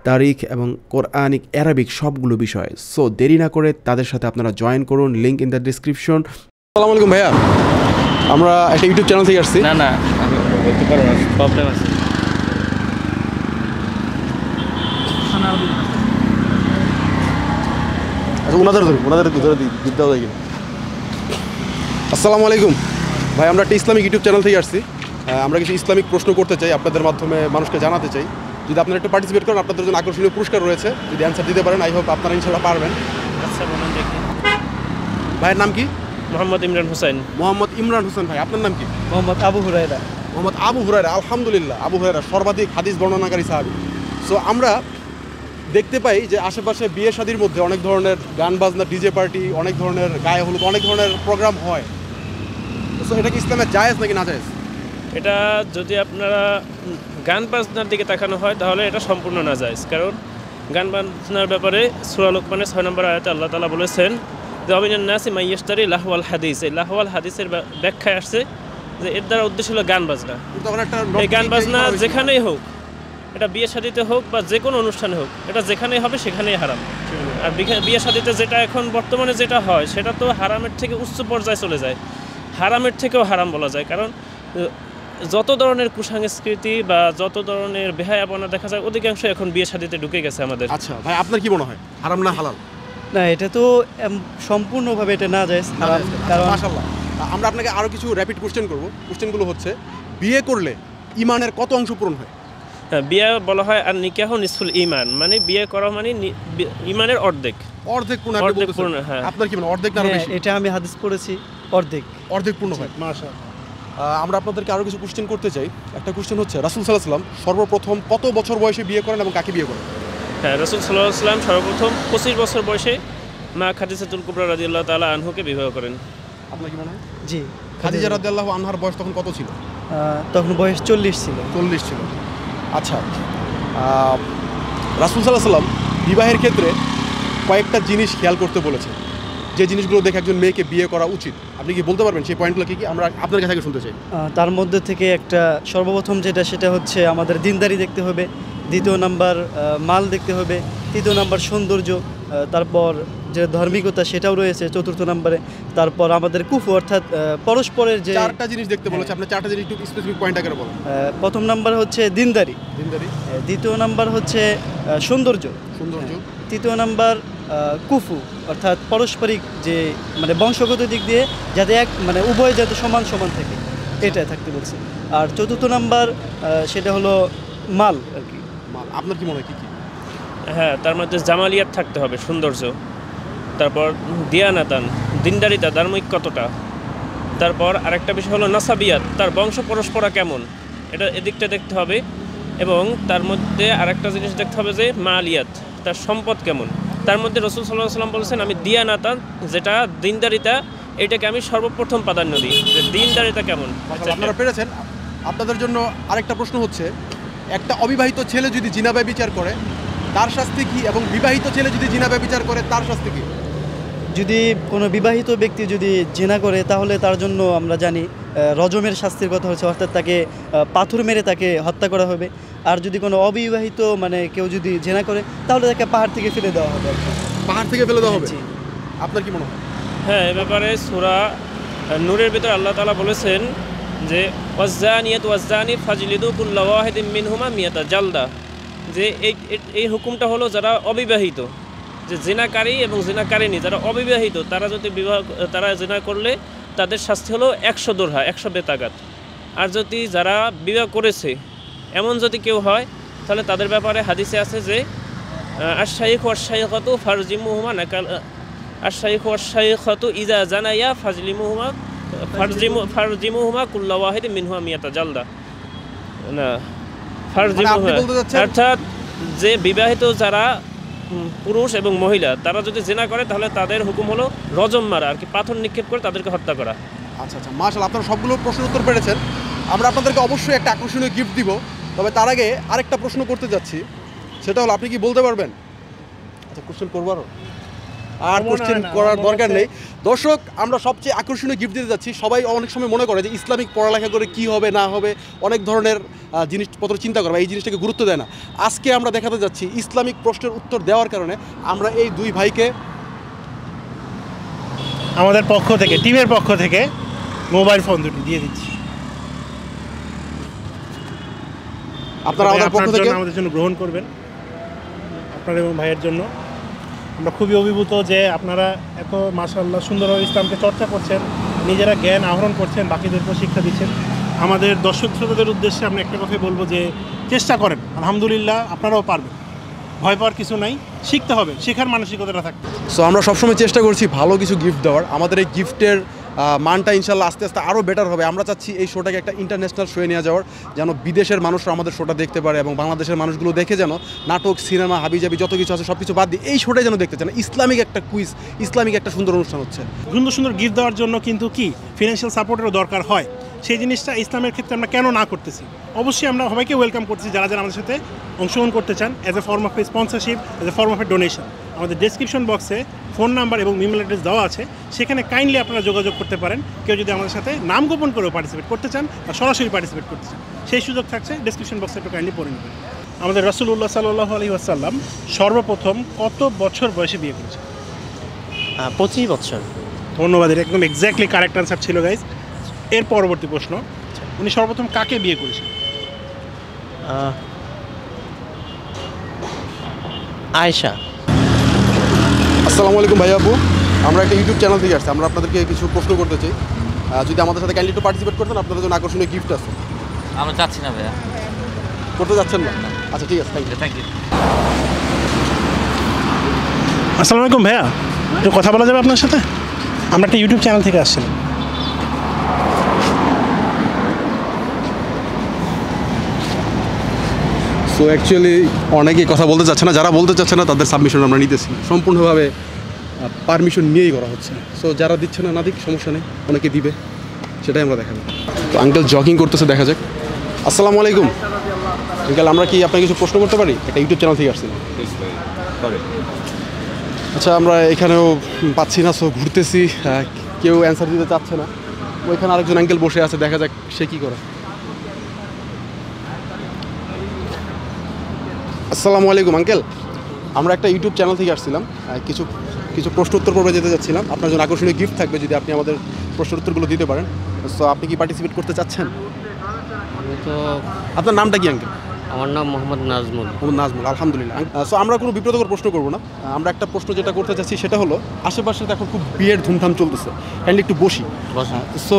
[SPEAKER 7] তারিখ এবং কোরআনিক অ্যারাবিক সবগুলো বিষয়। সো দেরি না করে তাদের সাথে আপনারা জয়েন করুন লিঙ্ক ইন দ্য ডিসক্রিপশন
[SPEAKER 3] আসসালামু আলাইকুম ভাইয়া। আমরা একটা ইউটিউব চ্যানেল থেকে আসছি।
[SPEAKER 5] না না আমি বলতে পারব না প্রবলেম আছে।
[SPEAKER 3] ওনাদের ধরুন ওনাদের ধরে দিই আসসালামু আলাইকুম। ভাই আমরা একটা ইসলামিক ইউটিউব চ্যানেল থেকে আসছি। আমরা কিছু ইসলামিক প্রশ্ন করতে চাই আপনাদের মাধ্যমে মানুষকে জানাতে চাই। যদি আপনারা একটু পার্টিসিপেট করেন আপনাদের জন্য আকর্ষণীয় পুরস্কার রয়েছে। যদি অ্যান্সার দিতে পারেন আই হোপ আপনারা ইনশাল্লাহ পারবেন।
[SPEAKER 5] আচ্ছা বলুন দেখি
[SPEAKER 3] ভাইয়ের নাম কি?
[SPEAKER 5] মোহাম্মদ ইমরান হোসেন।
[SPEAKER 3] মোহাম্মদ ইমরান হোসেন ভাই আপনার নাম কি?
[SPEAKER 8] মোহাম্মদ আবু হুরাইরা
[SPEAKER 3] মোহাম্মদ আবু হুরায়রা আলহামদুলিল্লাহ আবু হুরায়রা সর্বাধিক হাদিস বর্ণনাকারী সাহাবি। সো আমরা দেখতে পাই যে আশেপাশে বিয়ে শাদির মধ্যে অনেক ধরনের গান বাজনা ডিজে পার্টি অনেক ধরনের গায়ে হলুদ অনেক ধরনের প্রোগ্রাম হয়। সো এটা কি ইসলামের জায়েজ নাকি না জায়েজ?
[SPEAKER 11] এটা যদি আপনারা গান বাজনার দিকে তাকানো হয় তাহলে এটা সম্পূর্ণ না যায় কারণ গান বাজনার ব্যাপারে সুরা লোকমানের ছয় নম্বর আয়াতে আল্লাহ তালা বলেছেন যে অবিনান নাসি মাইয়াস্তারি লাহওয়াল হাদিস। এই লাহওয়াল হাদিসের ব্যা- ব্যাখ্যায় আসছে যে এর দ্বারা উদ্দেশ্য হলো গান বাজনা। এই গান বাজনা যেখানেই হোক এটা বিয়ে শাদিতে হোক বা যে কোনো অনুষ্ঠানে হোক এটা যেখানেই হবে সেখানেই হারাম। আর বিয়ে শাদিতে যেটা এখন বর্তমানে যেটা হয় সেটা তো হারামের থেকে উচ্চ পর্যায়ে চলে যায়। হারামের থেকেও হারাম বলা যায়। কারণ যত ধরনের কুসংস্কৃতি বা যত ধরনের বেহায়াপনা দেখা যায় অধিকাংশ এখন বিয়ে শাদিতে ঢুকে গেছে আমাদের।
[SPEAKER 3] আচ্ছা ভাই আপনার কি মনে হয়? হারাম না হালাল?
[SPEAKER 8] না এটা তো সম্পূর্ণভাবে এটা না যায় কারণ
[SPEAKER 3] মাশাল্লাহ আমরা আপনাকে আরও কিছু র্যাপিড কোশ্চেন করব। কোশ্চেনগুলো হচ্ছে বিয়ে করলে ইমানের কত অংশ পূরণ হ্যাঁ,
[SPEAKER 11] বিয়ে বলা হয় আর নিকাহ নিসফুল ইমান মানে বিয়ে করা মানে ইমানের অর্ধেক।
[SPEAKER 3] অর্ধেক পূর্ণ
[SPEAKER 11] অর্ধেক পূর্ণ, হ্যাঁ।
[SPEAKER 3] আপনার কি মানে অর্ধেক না
[SPEAKER 8] হ্যাঁ,
[SPEAKER 3] বেশি?
[SPEAKER 8] এটা আমি হাদিস পড়েছি অর্ধেক।
[SPEAKER 3] অর্ধেক পূর্ণ হয়।
[SPEAKER 2] মাশা
[SPEAKER 3] আহ, আমরা আপনাদেরকে আরও কিছু কোশ্চেন করতে চাই। একটা কোশ্চেন হচ্ছে রাসুল সাল্লাহ সাল্লাম সর্বপ্রথম কত বছর বয়সে বিয়ে করেন এবং কাকে বিয়ে করেন?
[SPEAKER 11] হ্যাঁ রসুল সাল্লাহ সাল্লাম সর্বপ্রথম পঁচিশ বছর বয়সে মা খাদিজাতুল কুবরা রাদিয়াল্লাহু তাআলা আনহুকে বিবাহ করেন।
[SPEAKER 3] আপনার কি মনে হয়?
[SPEAKER 8] জি।
[SPEAKER 3] খাদিজা রাদিয়াল্লাহু আনহার বয়স তখন কত ছিল?
[SPEAKER 8] তখন বয়স চল্লিশ ছিল।
[SPEAKER 3] চল্লিশ ছিল। আচ্ছা রাসুল সাল্লাহ সাল্লাম বিবাহের ক্ষেত্রে কয়েকটা জিনিস খেয়াল করতে বলেছে যে জিনিসগুলো দেখে একজন মেয়েকে বিয়ে করা উচিত। আপনি কি বলতে পারবেন সেই পয়েন্টগুলো কি কি? আমরা আপনার কাছে শুনতে চাই।
[SPEAKER 8] তার মধ্যে থেকে একটা সর্বপ্রথম যেটা, সেটা হচ্ছে আমাদের দিনদারি দেখতে হবে, দ্বিতীয় নাম্বার মাল দেখতে হবে, তৃতীয় নাম্বার সৌন্দর্য তারপর যে ধার্মিকতা সেটাও রয়েছে চতুর্থ নাম্বারে। তারপর আমাদের কুফু অর্থাৎ পরস্পরের যে
[SPEAKER 3] চারটা জিনিস দেখতে বলেছে। আপনি চারটা জিনিস একটু স্পেসিফিক পয়েন্ট আগে বলেন।
[SPEAKER 8] প্রথম নাম্বার হচ্ছে দিনদারি।
[SPEAKER 3] দিনদারি।
[SPEAKER 8] দ্বিতীয় নাম্বার হচ্ছে সৌন্দর্য।
[SPEAKER 3] সৌন্দর্য।
[SPEAKER 8] তৃতীয় নাম্বার কুফু অর্থাৎ পারস্পরিক যে মানে বংশগত দিক দিয়ে যাতে এক মানে উভয় যাতে সমান সমান থাকে। এটা থাকতে বলছে। আর চতুর্থ নাম্বার সেটা হলো মাল আর কি।
[SPEAKER 3] মাল। আপনার কি মনে হয় কি কি?
[SPEAKER 11] হ্যাঁ তার মধ্যে জামালিয়াত থাকতে হবে, সৌন্দর্য। তারপর দিয়ানাতান, দিনদারিতা, ধার্মিক কতটা? তারপর আরেকটা বিষয় হলো নাসাবিয়াত, তার বংশ পরস্পরা কেমন? এটা এদিকটা দেখতে হবে। এবং তার মধ্যে আরেকটা জিনিস দেখতে হবে যে মালিয়াত, তার সম্পদ কেমন? তার মধ্যে রসুল সাল্লাহ সাল্লাম বলেছেন, আমি দিয়ানাতান, যেটা দিনদারিতা, এটাকে আমি সর্বপ্রথম প্রাধান্য দিই। যে দিনদারিতা কেমন?
[SPEAKER 3] আপনারা পেরেছেন। আপনাদের জন্য আরেকটা প্রশ্ন হচ্ছে, একটা অবিবাহিত ছেলে যদি জিনাবাই বিচার করে তার শাস্তি কি এবং বিবাহিত ছেলে যদি জিনাবাই বিচার করে তার শাস্তি কি?
[SPEAKER 8] যদি কোনো বিবাহিত ব্যক্তি যদি জেনা করে তাহলে তার জন্য আমরা জানি রজমের শাস্তির কথা হচ্ছে অর্থাৎ তাকে পাথর মেরে তাকে হত্যা করা হবে। আর যদি কোনো অবিবাহিত মানে কেউ যদি জেনা করে তাহলে তাকে পাহাড় থেকে ফেলে দেওয়া হবে।
[SPEAKER 3] পাহাড় থেকে ফেলে দেওয়া হবে? আপনার কি মনে হয়?
[SPEAKER 11] হ্যাঁ এ ব্যাপারে সুরা নূরের ভিতরে আল্লাহ তালা বলেছেন যে ওয়াজ্জানিয়াত ওয়াজ্জানি ফাজলিদু কুল্লা ওয়াহিদিম মিনহুমা মিয়াতা জালদা। যে এই এই- হুকুমটা হলো যারা অবিবাহিত, যে জেনাকারী এবং জেনাকারিনী যারা অবিবাহিত, তারা যদি বিবাহ, তারা জেনা করলে তাদের শাস্তি হলো একশো দোরহা, একশো বেতাগাত। আর যদি যারা বিবাহ করেছে, এমন যদি কেউ হয়, তাহলে তাদের ব্যাপারে হাদিসে আছে যে আশাইখ ওয়াশাইখাতু ফারজিমুহুমা নাকাল আশাইখ ওয়াশাইখাতু ইজা জানাইয়া ফাজলিমুহুমা, ফারজিমু, ফারজিমুহুমা কুল্লা ওয়াহিদ মিনহুমা মিয়াতা জালদা। না।
[SPEAKER 3] মানে
[SPEAKER 11] অর্থাৎ যে বিবাহিত যারা পুরুষ এবং মহিলা তারা যদি জেনা করে তাহলে তাদের হুকুম হলো রজম মারা আর কি পাথর নিক্ষেপ করে তাদেরকে হত্যা করা।
[SPEAKER 3] আচ্ছা আচ্ছা মাশাল আপনারা সবগুলো প্রশ্নের উত্তর পেরেছেন। আমরা আপনাদেরকে অবশ্যই একটা আকর্ষণীয় গিফট দিব তবে তার আগে আরেকটা প্রশ্ন করতে যাচ্ছি। সেটা হলো আপনি কি বলতে পারবেন? আচ্ছা কোশ্চেন করব আরও? আর কোশ্চেন করার দরকার নেই। দর্শক আমরা সবচেয়ে আকর্ষণীয় গিফট দিতে যাচ্ছি। সবাই অনেক সময় মনে করে যে ইসলামিক পড়ালেখা করে কি হবে না হবে অনেক ধরনের জিনিসপত্র চিন্তা করে বা এই জিনিসটাকে গুরুত্ব দেয় না। আজকে আমরা দেখাতে যাচ্ছি ইসলামিক প্রশ্নের উত্তর দেওয়ার কারণে আমরা এই দুই ভাইকে
[SPEAKER 2] আমাদের পক্ষ থেকে টিমের পক্ষ থেকে মোবাইল ফোন দুটি দিয়ে দিচ্ছি।
[SPEAKER 3] আপনারা আমাদের পক্ষ থেকে
[SPEAKER 2] আমাদের জন্য গ্রহণ করবেন। আপনার এবং ভাইয়ের জন্য। আমরা খুবই অভিভূত যে আপনারা এত মাসাল্লাহ সুন্দরভাবে ইসলামকে চর্চা করছেন, নিজেরা জ্ঞান আহরণ করছেন, বাকিদেরকেও শিক্ষা দিচ্ছেন। আমাদের দর্শক শ্রোতাদের উদ্দেশ্যে আমি একটা কথাই বলব যে, চেষ্টা করেন। আলহামদুলিল্লাহ আপনারাও পারবেন। ভয় পাওয়ার কিছু নাই, শিখতে হবে, শেখার মানসিকতাটা থাকবে।
[SPEAKER 3] সো আমরা সবসময় চেষ্টা করছি ভালো কিছু গিফট দেওয়ার। আমাদের এই গিফটের মানটা ইনশাল্লাহ আস্তে আস্তে আরও বেটার হবে। আমরা চাচ্ছি এই শোটাকে একটা ইন্টারন্যাশনাল শোয়ে নিয়ে যাওয়ার, যেন বিদেশের মানুষরা আমাদের শোটা দেখতে পারে এবং বাংলাদেশের মানুষগুলো দেখে যেন নাটক সিনেমা হাবিজাবি যত কিছু আছে সব কিছু বাদ দিয়ে এই শোটাই যেন দেখতে চান। ইসলামিক একটা কুইজ ইসলামিক একটা সুন্দর অনুষ্ঠান হচ্ছে।
[SPEAKER 2] সুন্দর সুন্দর গিফট দেওয়ার জন্য কিন্তু কি ফিনান্সিয়াল সাপোর্টেরও দরকার হয়। সেই জিনিসটা ইসলামের ক্ষেত্রে আমরা কেন না করতেছি? অবশ্যই আমরা সবাইকে ওয়েলকাম করতেছি যারা যারা আমাদের সাথে অংশগ্রহণ করতে চান as a form of sponsorship as a form of a donation আমাদের ডেসক্রিপশন বক্সে ফোন নাম্বার এবং ইমেল অ্যাড্রেস দেওয়া আছে। সেখানে কাইন্ডলি আপনারা যোগাযোগ করতে পারেন। কেউ যদি আমাদের সাথে নাম গোপন করেও পার্টিসিপেট করতে চান বা সরাসরি পার্টিসিপেট করতে চান সেই সুযোগ থাকছে। ডেসক্রিপশন বক্সে একটু কাইন্ডলি পড়ে নেবেন। আমাদের রসুল্লাহ সাল্লাহ আলী আসাল্লাম সর্বপ্রথম কত বছর বয়সে বিয়ে করেছেন
[SPEAKER 12] পঁচিশ বছর।
[SPEAKER 2] ধন্যবাদ এটা একদম এক্স্যাক্টলি কারেক্ট আনসার ছিল গাইজ এর পরবর্তী প্রশ্ন উনি সর্বপ্রথম কাকে বিয়ে করেছেন?
[SPEAKER 12] আয়েশা।
[SPEAKER 3] আসসালামু আলাইকুম ভাই আপু। আমরা একটা ইউটিউব চ্যানেল থেকে আসছি। আমরা আপনাদেরকে কিছু প্রশ্ন করতে চাই। যদি আমাদের সাথে কাইন্ডলি একটু পার্টিসিপেট করতেন আপনাদের জন্য আকর্ষণীয় গিফট আছে।
[SPEAKER 13] আমরা চাচ্ছি না ভাইয়া।
[SPEAKER 3] করতে যাচ্ছেন না? আচ্ছা ঠিক আছে থ্যাংক ইউ
[SPEAKER 13] থ্যাংক ইউ
[SPEAKER 2] আসসালামু আলাইকুম ভাইয়া। একটু কথা বলা যাবে আপনার সাথে? আমরা একটা ইউটিউব চ্যানেল থেকে আসছি
[SPEAKER 3] সো অ্যাকচুয়ালি অনেকেই কথা বলতে চাচ্ছে না। যারা বলতে চাচ্ছে না তাদের সাবমিশন আমরা নিতেছি সম্পূর্ণভাবে পারমিশন নিয়েই করা হচ্ছে সো যারা দিচ্ছে না না দিক সমস্যা নেই। অনেকে দিবে। সেটাই আমরা দেখাবো। তো আঙ্কেল জগিং করতেছে দেখা যাক। আসসালামু আলাইকুম। আঙ্কেল আমরা কি আপনাকে কিছু প্রশ্ন করতে পারি? একটা ইউটিউব চ্যানেল থেকে আসছি। আচ্ছা আমরা এখানেও পাচ্ছি না সো ঘুরতেছি। কেউ অ্যান্সার দিতে চাচ্ছে না। ওইখানে আরেকজন আঙ্কেল বসে আছে দেখা যাক সে কী করে। আসসালামু আলাইকুম আঙ্কেল। আমরা একটা ইউটিউব চ্যানেল থেকে আসছিলাম। কিছু কিছু প্রশ্ন উত্তর পর্বে যেতে যাচ্ছিলাম। আপনার জন্য আকর্ষণীয় গিফট থাকবে যদি আপনি আমাদের প্রশ্ন উত্তরগুলো দিতে পারেন। সো আপনি কি পার্টিসিপেট করতে চাচ্ছেন?
[SPEAKER 12] তো
[SPEAKER 3] আপনার নামটা কি আঙ্কেল?
[SPEAKER 12] আমার নাম মোহাম্মদ নাজমুল।
[SPEAKER 3] মোহাম্মদ নাজমুল আলহামদুলিল্লাহ। সো আমরা কোনো বিব্রতকর প্রশ্ন করব না। আমরা একটা প্রশ্ন যেটা করতে চাচ্ছি সেটা হলো আশেপাশে তো এখন খুব বিয়ের ধুমধাম চলতেছে। হ্যান্ড একটু বসি। সো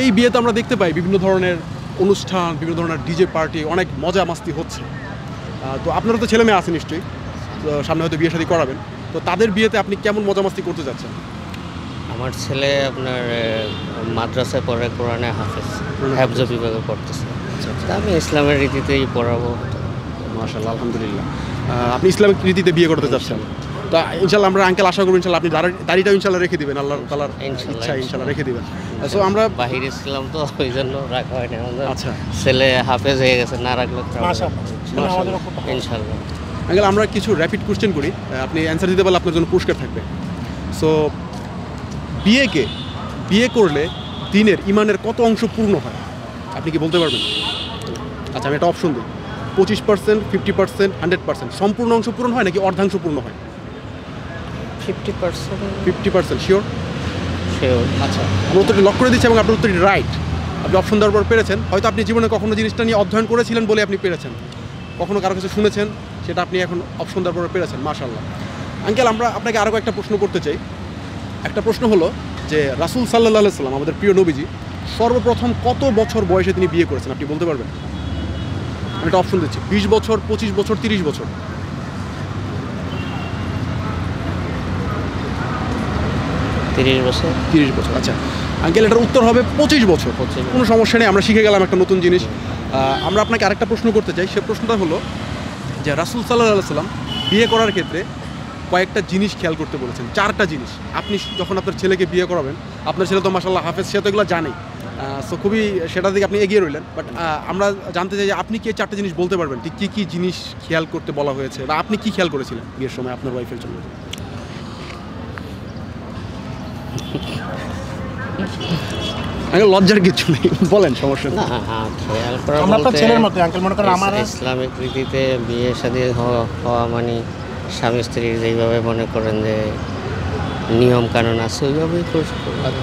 [SPEAKER 3] এই বিয়েতে আমরা দেখতে পাই বিভিন্ন ধরনের অনুষ্ঠান বিভিন্ন ধরনের ডিজে পার্টি অনেক মজা মাস্তি হচ্ছে। তো আপনারও তো ছেলে মেয়ে আছে নিশ্চয়ই। তো সামনে হয়তো বিয়ে শাদী করাবেন। তো তাদের বিয়েতে আপনি কেমন মজা মাস্তি করতে যাচ্ছেন?
[SPEAKER 12] আমার ছেলে আপনার মাদ্রাসায় পড়ে কোরআনে হাফেজ হ্যাফজ বিভাগে পড়তেছে। তা আমি ইসলামের রীতিতেই পড়াবো।
[SPEAKER 3] মাশাল্লাহ আলহামদুলিল্লাহ। আপনি ইসলামিক রীতিতে বিয়ে করতে চাচ্ছেন তো ইনশাল্লাহ আমরা আঙ্কেল আশা করব ইনশাল্লাহ আপনি দাড়ি- দাড়িটাও ইনশাল্লাহ রেখে দিবেন আল্লাহ তালার ইচ্ছা ইনশাল্লাহ রেখে দিবেন। সো আমরা
[SPEAKER 12] বাহির ইসলাম তো ওই জন্য রাখা হয় না
[SPEAKER 3] আচ্ছা।
[SPEAKER 12] ছেলে হাফেজ হয়ে গেছে না রাখলে
[SPEAKER 3] মাশাআল্লাহ।
[SPEAKER 12] ইনশাল্লাহ
[SPEAKER 3] আঙ্কেল আমরা কিছু র্যাপিড কোশ্চেন করি। আপনি অ্যান্সার দিতে পারলে আপনার জন্য পুরস্কার থাকবে। সো বিয়েকে বিয়ে করলে দিনের ইমানের কত অংশ পূর্ণ হয়? আপনি কি বলতে পারবেন? আচ্ছা আমি একটা অপশন দিই। পঁচিশ percent fifty percent hundred percent সম্পূর্ণ অংশ পূরণ হয় নাকি অর্ধাংশ পূর্ণ হয়?
[SPEAKER 12] Fifty percent
[SPEAKER 3] fifty percent sure
[SPEAKER 12] sure
[SPEAKER 3] আচ্ছা আমি উত্তরটি লক করে দিচ্ছি এবং আপনার উত্তরটি রাইট আপনি অপশন দেওয়ার পর পেরেছেন। হয়তো আপনি জীবনে কখনো জিনিসটা নিয়ে অধ্যয়ন করেছিলেন বলে আপনি পেরেছেন। কখনো কারও কাছে শুনেছেন সেটা আপনি এখন অপশন দেওয়ার পরে পেরেছেন মাশাল্লাহ আঙ্কেল আমরা আপনাকে আরও একটা প্রশ্ন করতে চাই। একটা প্রশ্ন হলো যে রাসুল সাল্লাহ আলাইসাল্লাম আমাদের প্রিয় নবীজি সর্বপ্রথম কত বছর বয়সে তিনি বিয়ে করেছেন? আপনি বলতে পারবেন? আমি একটা অপশন দিচ্ছি। বিশ বছর পঁচিশ বছর তিরিশ বছর।
[SPEAKER 12] তিরিশ বছর।
[SPEAKER 3] তিরিশ বছর আচ্ছা। আঙ্কেল এটার উত্তর হবে পঁচিশ বছর। কোনো সমস্যা নেই আমরা শিখে গেলাম একটা নতুন জিনিস। আমরা আপনাকে আরেকটা প্রশ্ন করতে চাই। সে প্রশ্নটা হলো যে রাসুল সাল্লাহ সাল্লাম বিয়ে করার ক্ষেত্রে কয়েকটা জিনিস খেয়াল করতে বলেছেন। চারটা জিনিস। আপনি যখন আপনার ছেলেকে বিয়ে করাবেন, আপনার ছেলে তো মাসাল্লাহ হাফেজ, সে তো এগুলো জানেই। সো খুবই সেটা দিকে আপনি এগিয়ে রইলেন। বাট আমরা জানতে চাই যে আপনি কি চারটা জিনিস বলতে পারবেন? ঠিক কী কী জিনিস খেয়াল করতে বলা হয়েছে? বা আপনি কি খেয়াল করেছিলেন বিয়ের সময় আপনার ওয়াইফের জন্য? আগে লজ্জার কিছু নেই বলেন সমস্যা
[SPEAKER 12] না খেয়াল করা
[SPEAKER 2] আমরা আপনার ছেলের মতো আঙ্কেল মনে করেন আমার
[SPEAKER 12] ইসলামিক রীতিতে বিয়ে শাদী হওয়া হওয়া মানে স্বামী স্ত্রীর যেইভাবে মনে করেন যে নিয়ম কানুন আছে ওইভাবেই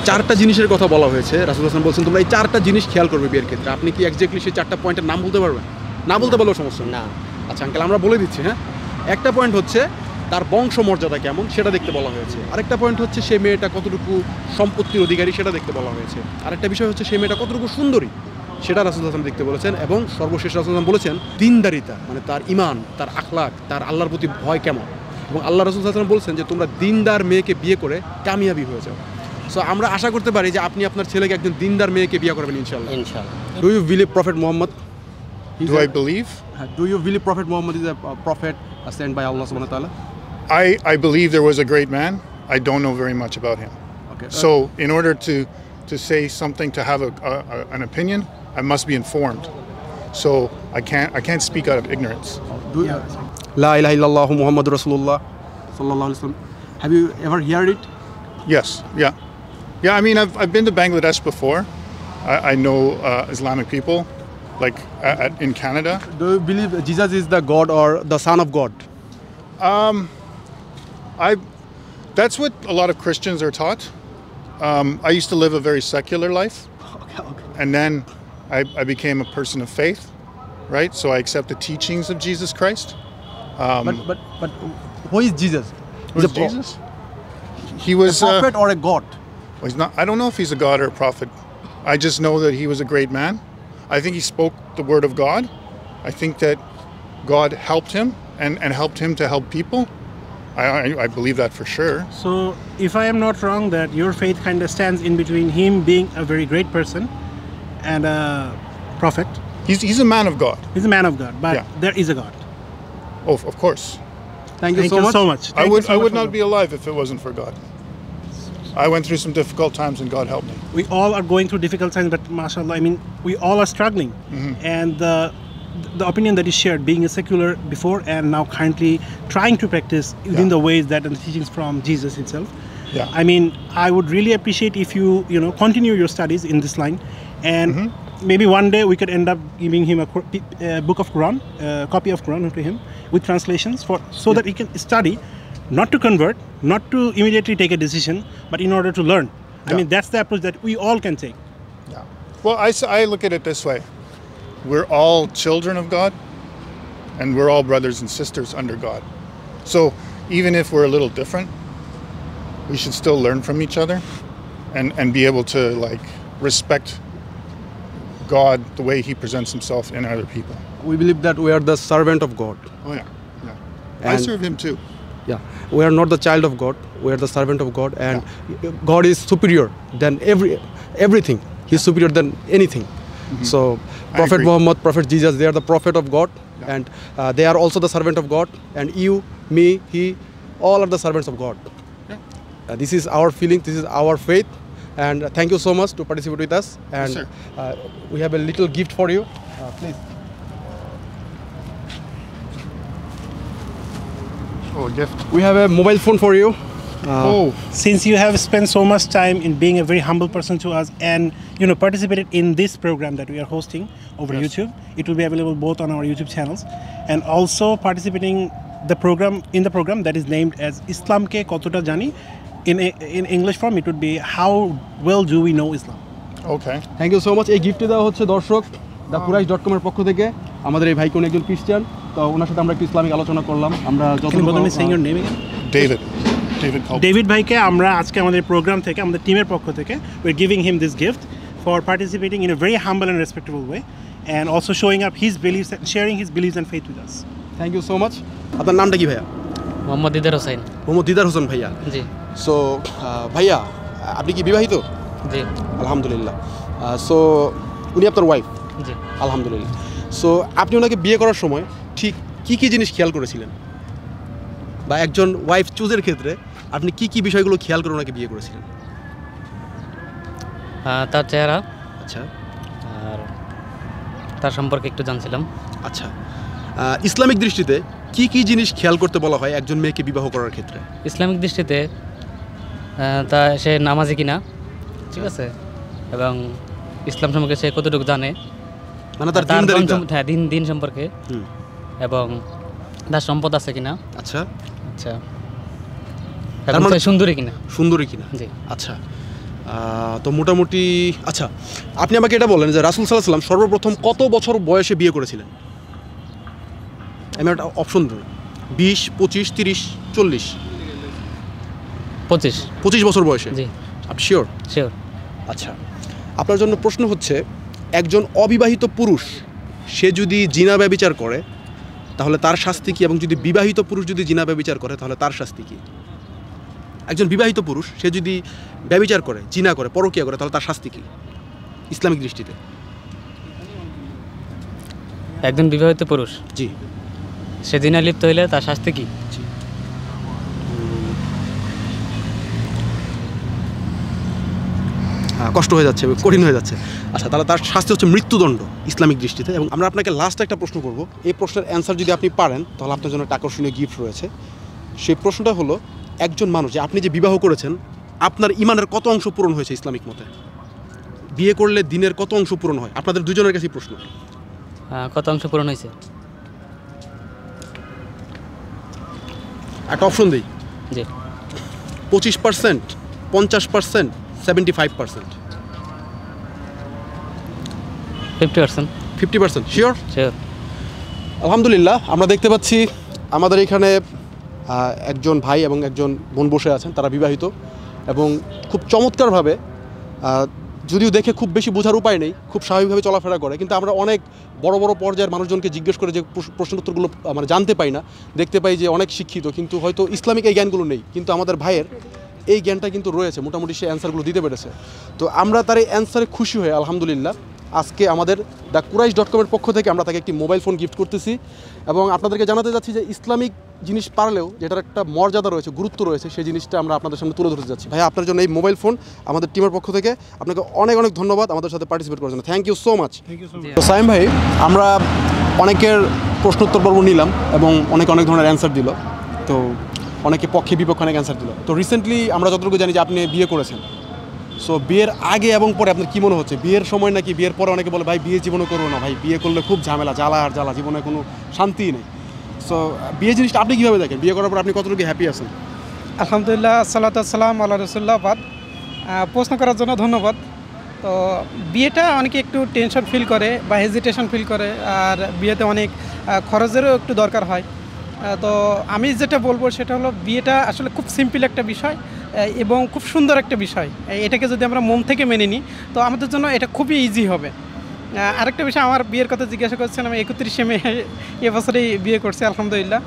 [SPEAKER 3] চারটা জিনিসের কথা বলা হয়েছে রাসুল হাসান বলছেন তোমরা এই চারটা জিনিস খেয়াল করবে বিয়ের ক্ষেত্রে। আপনি কি এক্স্যাক্টলি সেই চারটা পয়েন্টের নাম বলতে পারবেন? না বলতে পারলেও সমস্যা
[SPEAKER 12] না।
[SPEAKER 3] আচ্ছা আঙ্কেল আমরা বলে দিচ্ছি হ্যাঁ? একটা পয়েন্ট হচ্ছে তার বংশ মর্যাদা কেমন সেটা দেখতে বলা হয়েছে। আরেকটা পয়েন্ট হচ্ছে সে মেয়েটা কতটুকু সম্পত্তির অধিকারী সেটা দেখতে বলা হয়েছে। আরেকটা বিষয় হচ্ছে সে মেয়েটা কতটুকু সুন্দরী সেটা রাসুল হাসান দেখতে বলেছেন এবং সর্বশেষ রাসুল হাসান বলেছেন দিনদারিতা মানে তার ইমান তার আখলাক তার আল্লাহর প্রতি ভয় কেমন? এবং আল্লাহ রসুল হাসান বলছেন যে তোমরা দিনদার মেয়েকে বিয়ে করে কামিয়াবি হয়ে যাও। সো আমরা আশা করতে পারি যে আপনি আপনার ছেলেকে একজন দিনদার মেয়েকে বিয়ে করবেন ইনশাল্লাহ
[SPEAKER 12] ইনশাল্লাহ
[SPEAKER 3] do you believe prophet Muhammad
[SPEAKER 1] Do I believe?
[SPEAKER 3] Do you believe prophet Muhammad is a prophet send by Allah সুবহানাহু ওয়া তাআলা
[SPEAKER 1] I, I believe there was a great man. I don't know very much about him.
[SPEAKER 3] Okay.
[SPEAKER 1] Uh, so in order to, to say something, to have a, a, an opinion, I must be informed. So I can't, I can't speak out of ignorance.
[SPEAKER 3] La ilaha illallah Muhammad Rasulullah sallallahu alaihi wasallam. Have you ever heard it?
[SPEAKER 1] Yes. Yeah. Yeah. I mean, I've, I've been to Bangladesh before. I, I know uh, Islamic people, like in Canada.
[SPEAKER 3] Do you believe Jesus is the God or the Son of God?
[SPEAKER 1] Um, I, that's what a lot of Christians are taught. Um, I used to live a very secular life, and then I, I, became a person of faith, right? So I accept the teachings of Jesus Christ. Um,
[SPEAKER 3] but, but but who is Jesus?
[SPEAKER 1] Who is Jesus? He was a uh,
[SPEAKER 3] prophet uh, or a god.
[SPEAKER 1] Well, he's not. I don't know if he's a god or a prophet. I just know that he was a great man. I think he spoke the word of God. I think that God helped him and, and helped him to help people. I, I, believe that for sure.
[SPEAKER 2] So, if I am not wrong, that your faith kind of stands in between him being a very great person and a prophet.
[SPEAKER 1] He's, he's a man of God.
[SPEAKER 2] He's a man of God, but
[SPEAKER 1] yeah.
[SPEAKER 2] there is a God.
[SPEAKER 1] Oh, of course.
[SPEAKER 3] Thank you,
[SPEAKER 2] Thank
[SPEAKER 3] so,
[SPEAKER 2] you
[SPEAKER 3] much.
[SPEAKER 2] so, much. Thank I
[SPEAKER 1] would,
[SPEAKER 2] so
[SPEAKER 1] I would not be alive if it wasn't for God. I went through some difficult times and God helped me.
[SPEAKER 2] We all are going through difficult times, but mashallah, I mean, we all are struggling. Mm -hmm. And the the opinion that is shared, being a secular before and now currently trying to practice within
[SPEAKER 1] Yeah.
[SPEAKER 2] the ways that and the teachings from Jesus himself.
[SPEAKER 1] Yeah.
[SPEAKER 2] I mean, I would really appreciate if you, you know, continue your studies in this line, and maybe one day we could end up giving him a Qur- uh, book of Quran, a copy of Quran to him with translations for so that he can study, not to convert, not to immediately take a decision, but in order to learn. I mean, that's the approach that we all can take.
[SPEAKER 1] Yeah. Well, I, I look at it this way we're all children of God and we're all brothers and sisters under God. So even if we're a little different, we should still learn from each other and, and be able to like respect God the way he presents himself in other people.
[SPEAKER 3] We believe that we are the servant of God.
[SPEAKER 1] Oh yeah, yeah.
[SPEAKER 3] And I
[SPEAKER 1] serve him too.
[SPEAKER 3] Yeah, we are not the child of God. We are the servant of God, and yeah. God is superior than every everything. He's superior than anything. Mm -hmm. So Prophet. Muhammad, Prophet Jesus, they are the prophet of God, and uh, they are also the servant of God. And you, me, he, all are the servants of God. Uh, this is our feeling. This is our faith. And thank you so much to participate with us. And
[SPEAKER 1] sir.
[SPEAKER 3] uh, we have a little gift for you. Uh, please.
[SPEAKER 1] Oh, gift.
[SPEAKER 3] We have a mobile phone for you. Uh,
[SPEAKER 1] oh,
[SPEAKER 2] Since you have spent so much time in being a very humble person to us and you know participated in this program that we are hosting over yes. YouTube, it will be available both on our YouTube channels and also participating the program in the program that is named as Islam ke Kotota Jani. In in English form, it would be how well do we know Islam?
[SPEAKER 1] okay.
[SPEAKER 3] Thank you so much এই গিফটটি দেওয়া হচ্ছে দর্শক the Quraish dot কমের পক্ষ থেকে আমাদের এই ভাইকে উনি একজন খ্রিস্টান তো ওনার সাথে আমরা একটু ইসলামিক আলোচনা করলাম আমরা
[SPEAKER 2] Can you
[SPEAKER 1] ডেভিড
[SPEAKER 2] ডেভিড ভাইকে আমরা আজকে আমাদের প্রোগ্রাম থেকে আমাদের টিমের পক্ষ থেকে we giving him this gift for participating in a very humble and respectable way and also showing up his beliefs and sharing his beliefs and faith with us
[SPEAKER 3] thank you so much আপনার নামটা কি ভাইয়া?
[SPEAKER 12] মোহাম্মদ দিদার হোসেন।
[SPEAKER 3] মোহাম্মদ দিদার হোসেন ভাইয়া।
[SPEAKER 12] জি।
[SPEAKER 3] So ভাইয়া আপনি কি বিবাহিত?
[SPEAKER 5] জি।
[SPEAKER 3] আলহামদুলিল্লাহ। সো উনি আপনার ওয়াইফ
[SPEAKER 5] জি।
[SPEAKER 3] আলহামদুলিল্লাহ। সো আপনি ওনাকে বিয়ে করার সময় ঠিক কী কী জিনিস খেয়াল করেছিলেন? বা একজন ওয়াইফ চুজের ক্ষেত্রে আপনি কি কি বিষয়গুলো খেয়াল করে ওনাকে বিয়ে করেছিলেন?
[SPEAKER 5] তার চেহারা।
[SPEAKER 3] আচ্ছা।
[SPEAKER 5] আর তার সম্পর্কে একটু জানছিলাম।
[SPEAKER 3] আচ্ছা। ইসলামিক দৃষ্টিতে কি কি জিনিস খেয়াল করতে বলা হয় একজন মেয়েকে বিবাহ করার ক্ষেত্রে?
[SPEAKER 5] ইসলামিক দৃষ্টিতে তা সে নামাজি কিনা ঠিক আছে? এবং ইসলাম সম্পর্কে সে কতটুকু জানে?
[SPEAKER 3] মানে তার
[SPEAKER 5] হ্যাঁ দিন দিন সম্পর্কে। এবং তার সম্পদ আছে কিনা?
[SPEAKER 3] আচ্ছা।
[SPEAKER 5] আচ্ছা।
[SPEAKER 3] তার মানে-
[SPEAKER 5] সুন্দরী কিনা?
[SPEAKER 3] সুন্দরী কিনা?
[SPEAKER 5] জি।
[SPEAKER 3] আচ্ছা। তো মোটামুটি আচ্ছা আপনি আমাকে এটা বলেন যে রাসুল সাল্লাহ সাল্লাম সর্বপ্রথম কত বছর বয়সে বিয়ে করেছিলেন? আমি একটা অপশন দেব। বিশ পঁচিশ তিরিশ চল্লিশ।
[SPEAKER 5] পঁচিশ।
[SPEAKER 3] পঁচিশ বছর বয়সে?
[SPEAKER 5] জি।
[SPEAKER 3] আপনি শিওর
[SPEAKER 5] শিওর
[SPEAKER 3] আচ্ছা আপনার জন্য প্রশ্ন হচ্ছে একজন অবিবাহিত পুরুষ সে যদি জিনা ব্যবিচার করে তাহলে তার শাস্তি কি? এবং যদি বিবাহিত পুরুষ যদি জিনা ব্যবিচার করে তাহলে তার শাস্তি কি? একজন বিবাহিত পুরুষ সে যদি ব্যবিচার করে জিনা করে পরকিয়া করে তাহলে তার শাস্তি কি? ইসলামিক দৃষ্টিতে।
[SPEAKER 5] একজন বিবাহিত পুরুষ?
[SPEAKER 3] জি।
[SPEAKER 5] সে জিনা লিপ্ত হইলে তার শাস্তি কি?
[SPEAKER 3] কষ্ট হয়ে যাচ্ছে কঠিন হয়ে যাচ্ছে। আচ্ছা তাহলে তার শাস্তি হচ্ছে মৃত্যুদণ্ড ইসলামিক দৃষ্টিতে এবং আমরা আপনাকে লাস্ট একটা প্রশ্ন করব। এই প্রশ্নের অ্যান্সার যদি আপনি পারেন তাহলে আপনার জন্য একটা আকর্ষণীয় গিফট রয়েছে। সেই প্রশ্নটা হলো একজন মানুষ যে আপনি যে বিবাহ করেছেন আপনার ইমানের কত অংশ পূরণ হয়েছে ইসলামিক মতে? বিয়ে করলে দিনের কত অংশ পূরণ হয়? আপনাদের দুজনের কাছেই প্রশ্ন।
[SPEAKER 5] কত অংশ পূরণ হয়েছে?
[SPEAKER 3] একটা অপশন দিই।
[SPEAKER 5] জি।
[SPEAKER 3] পঁচিশ পার্সেন্ট পঞ্চাশ percent seventy five percent
[SPEAKER 5] fifty percent
[SPEAKER 3] fifty percent sure
[SPEAKER 5] sure
[SPEAKER 3] আলহামদুলিল্লাহ আমরা দেখতে পাচ্ছি আমাদের এখানে একজন ভাই এবং একজন বোন বসে আছেন তারা বিবাহিত এবং খুব চমৎকারভাবে যদিও দেখে খুব বেশি বোঝার উপায় নেই খুব স্বাভাবিকভাবে চলাফেরা করে কিন্তু আমরা অনেক বড় বড় পর্যায়ের মানুষজনকে জিজ্ঞেস করে যে প্রশ্ন উত্তরগুলো আহ, মানে জানতে পাই না দেখতে পাই যে অনেক শিক্ষিত কিন্তু হয়তো ইসলামিক এই জ্ঞানগুলো নেই কিন্তু আমাদের ভাইয়ের এই জ্ঞানটা কিন্তু রয়েছে মোটামুটি সে অ্যান্সারগুলো দিতে পেরেছে। তো আমরা তার এই অ্যান্সারে খুশি হয়ে আলহামদুলিল্লাহ আজকে আমাদের দ্য কুরাইশ ডট কমের পক্ষ থেকে আমরা তাকে একটি মোবাইল ফোন গিফট করতেছি এবং আপনাদেরকে জানাতে যাচ্ছি যে ইসলামিক জিনিস পারলেও যেটার একটা মর্যাদা রয়েছে গুরুত্ব রয়েছে সেই জিনিসটা আমরা আপনাদের সামনে তুলে ধরতে যাচ্ছি। ভাই আপনার জন্য এই মোবাইল ফোন আমাদের টিমের পক্ষ থেকে আপনাকে অনেক অনেক ধন্যবাদ আমাদের সাথে পার্টিসিপেট করার জন্য। থ্যাংক ইউ সো মাচ তো সাইম ভাই আমরা অনেকের প্রশ্নোত্তর পর্ব নিলাম এবং অনেক অনেক ধরনের অ্যান্সার দিল। তো অনেকে পক্ষে বিপক্ষে অনেক অ্যান্সার দিল। তো রিসেন্টলি আমরা যতটুকু জানি যে আপনি বিয়ে করেছেন। সো বিয়ের আগে এবং পরে আপনার কী মনে হচ্ছে? বিয়ের সময় নাকি বিয়ের পরে অনেকে বলে, ভাই, বিয়ে জীবনে করব না, ভাই। বিয়ে করলে খুব ঝামেলা, জ্বালা আর জ্বালা, জীবনে কোনো শান্তিই নেই। সো বিয়ে জিনিসটা আপনি কীভাবে দেখেন? বিয়ে করার পর আপনি কতটুকু হ্যাপি আছেন?
[SPEAKER 13] আলহামদুলিল্লাহ সাল্লাম আল্লাহ রসুল্লাহ বাদ। প্রশ্ন করার জন্য ধন্যবাদ। তো, বিয়েটা অনেকে একটু টেনশন ফিল করে বা হেজিটেশন ফিল করে, আর বিয়েতে অনেক খরচেরও একটু দরকার হয়। তো আমি যেটা বলব সেটা হলো বিয়েটা আসলে খুব সিম্পল একটা বিষয় এবং খুব সুন্দর একটা বিষয়। এটাকে যদি আমরা মন থেকে মেনে নিই, তো আমাদের জন্য এটা খুবই ইজি হবে। আরেকটা বিষয়, আমার বিয়ের কথা জিজ্ঞাসা করছেন, আমি একত্রিশে মে এবছরেই বিয়ে করছি, আলহামদুলিল্লাহ।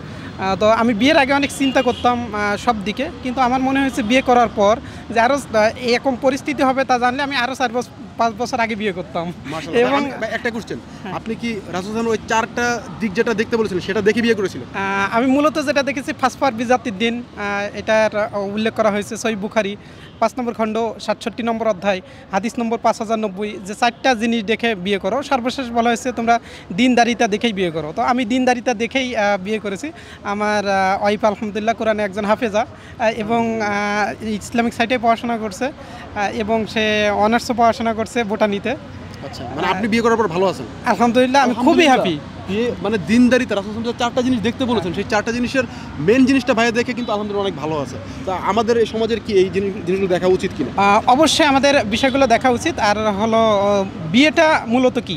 [SPEAKER 13] তো আমি বিয়ের আগে অনেক চিন্তা করতাম সব দিকে। কিন্তু আমার মনে হয়েছে বিয়ে করার পর যে আরও এরকম পরিস্থিতি হবে তা জানলে আমি আরও চার বছর পাঁচ বছর আগে বিয়ে করতাম।
[SPEAKER 3] এবং একটা কোশ্চেন আপনি কি রাজস্থান ওই চারটা দিক যেটা দেখতে বলেছিলেন সেটা দেখে বিয়ে করেছিলেন?
[SPEAKER 13] আহ, আমি মূলত যেটা দেখেছি ফার্স্ট বিজাতির দিন এটার উল্লেখ করা হয়েছে সই বুখারি পাঁচ নম্বর খণ্ড সাতষট্টি নম্বর অধ্যায় হাদিস নম্বর পাঁচ হাজার নব্বই যে চারটা জিনিস দেখে বিয়ে করো। সর্বশেষ বলা হয়েছে তোমরা দিনদারিতা দেখেই বিয়ে করো। তো আমি দিনদারিতা দেখেই বিয়ে করেছি। আমার ওয়াইফ আলহামদুলিল্লাহ কোরআনে একজন হাফেজা এবং ইসলামিক সাইটে পড়াশোনা করছে এবং সে অনার্সও পড়াশোনা করছে বোটানিতে।
[SPEAKER 3] আচ্ছা মানে আপনি বিয়ে করার পর ভালো আছেন?
[SPEAKER 13] আলহামদুলিল্লাহ আমি খুবই হ্যাপি
[SPEAKER 3] বিয়ে মানে দিনদারিতা রাসুল চারটা জিনিস দেখতে বলেছেন সেই চারটা জিনিসের মেন জিনিসটা ভাইয়া দেখে কিন্তু আলহামদুলিল্লাহ অনেক ভালো আছে। তা আমাদের এই সমাজের কি এই জিনিসগুলো দেখা উচিত কিনা?
[SPEAKER 13] অবশ্যই আমাদের বিষয়গুলো দেখা উচিত আর হলো বিয়েটা মূলত কি?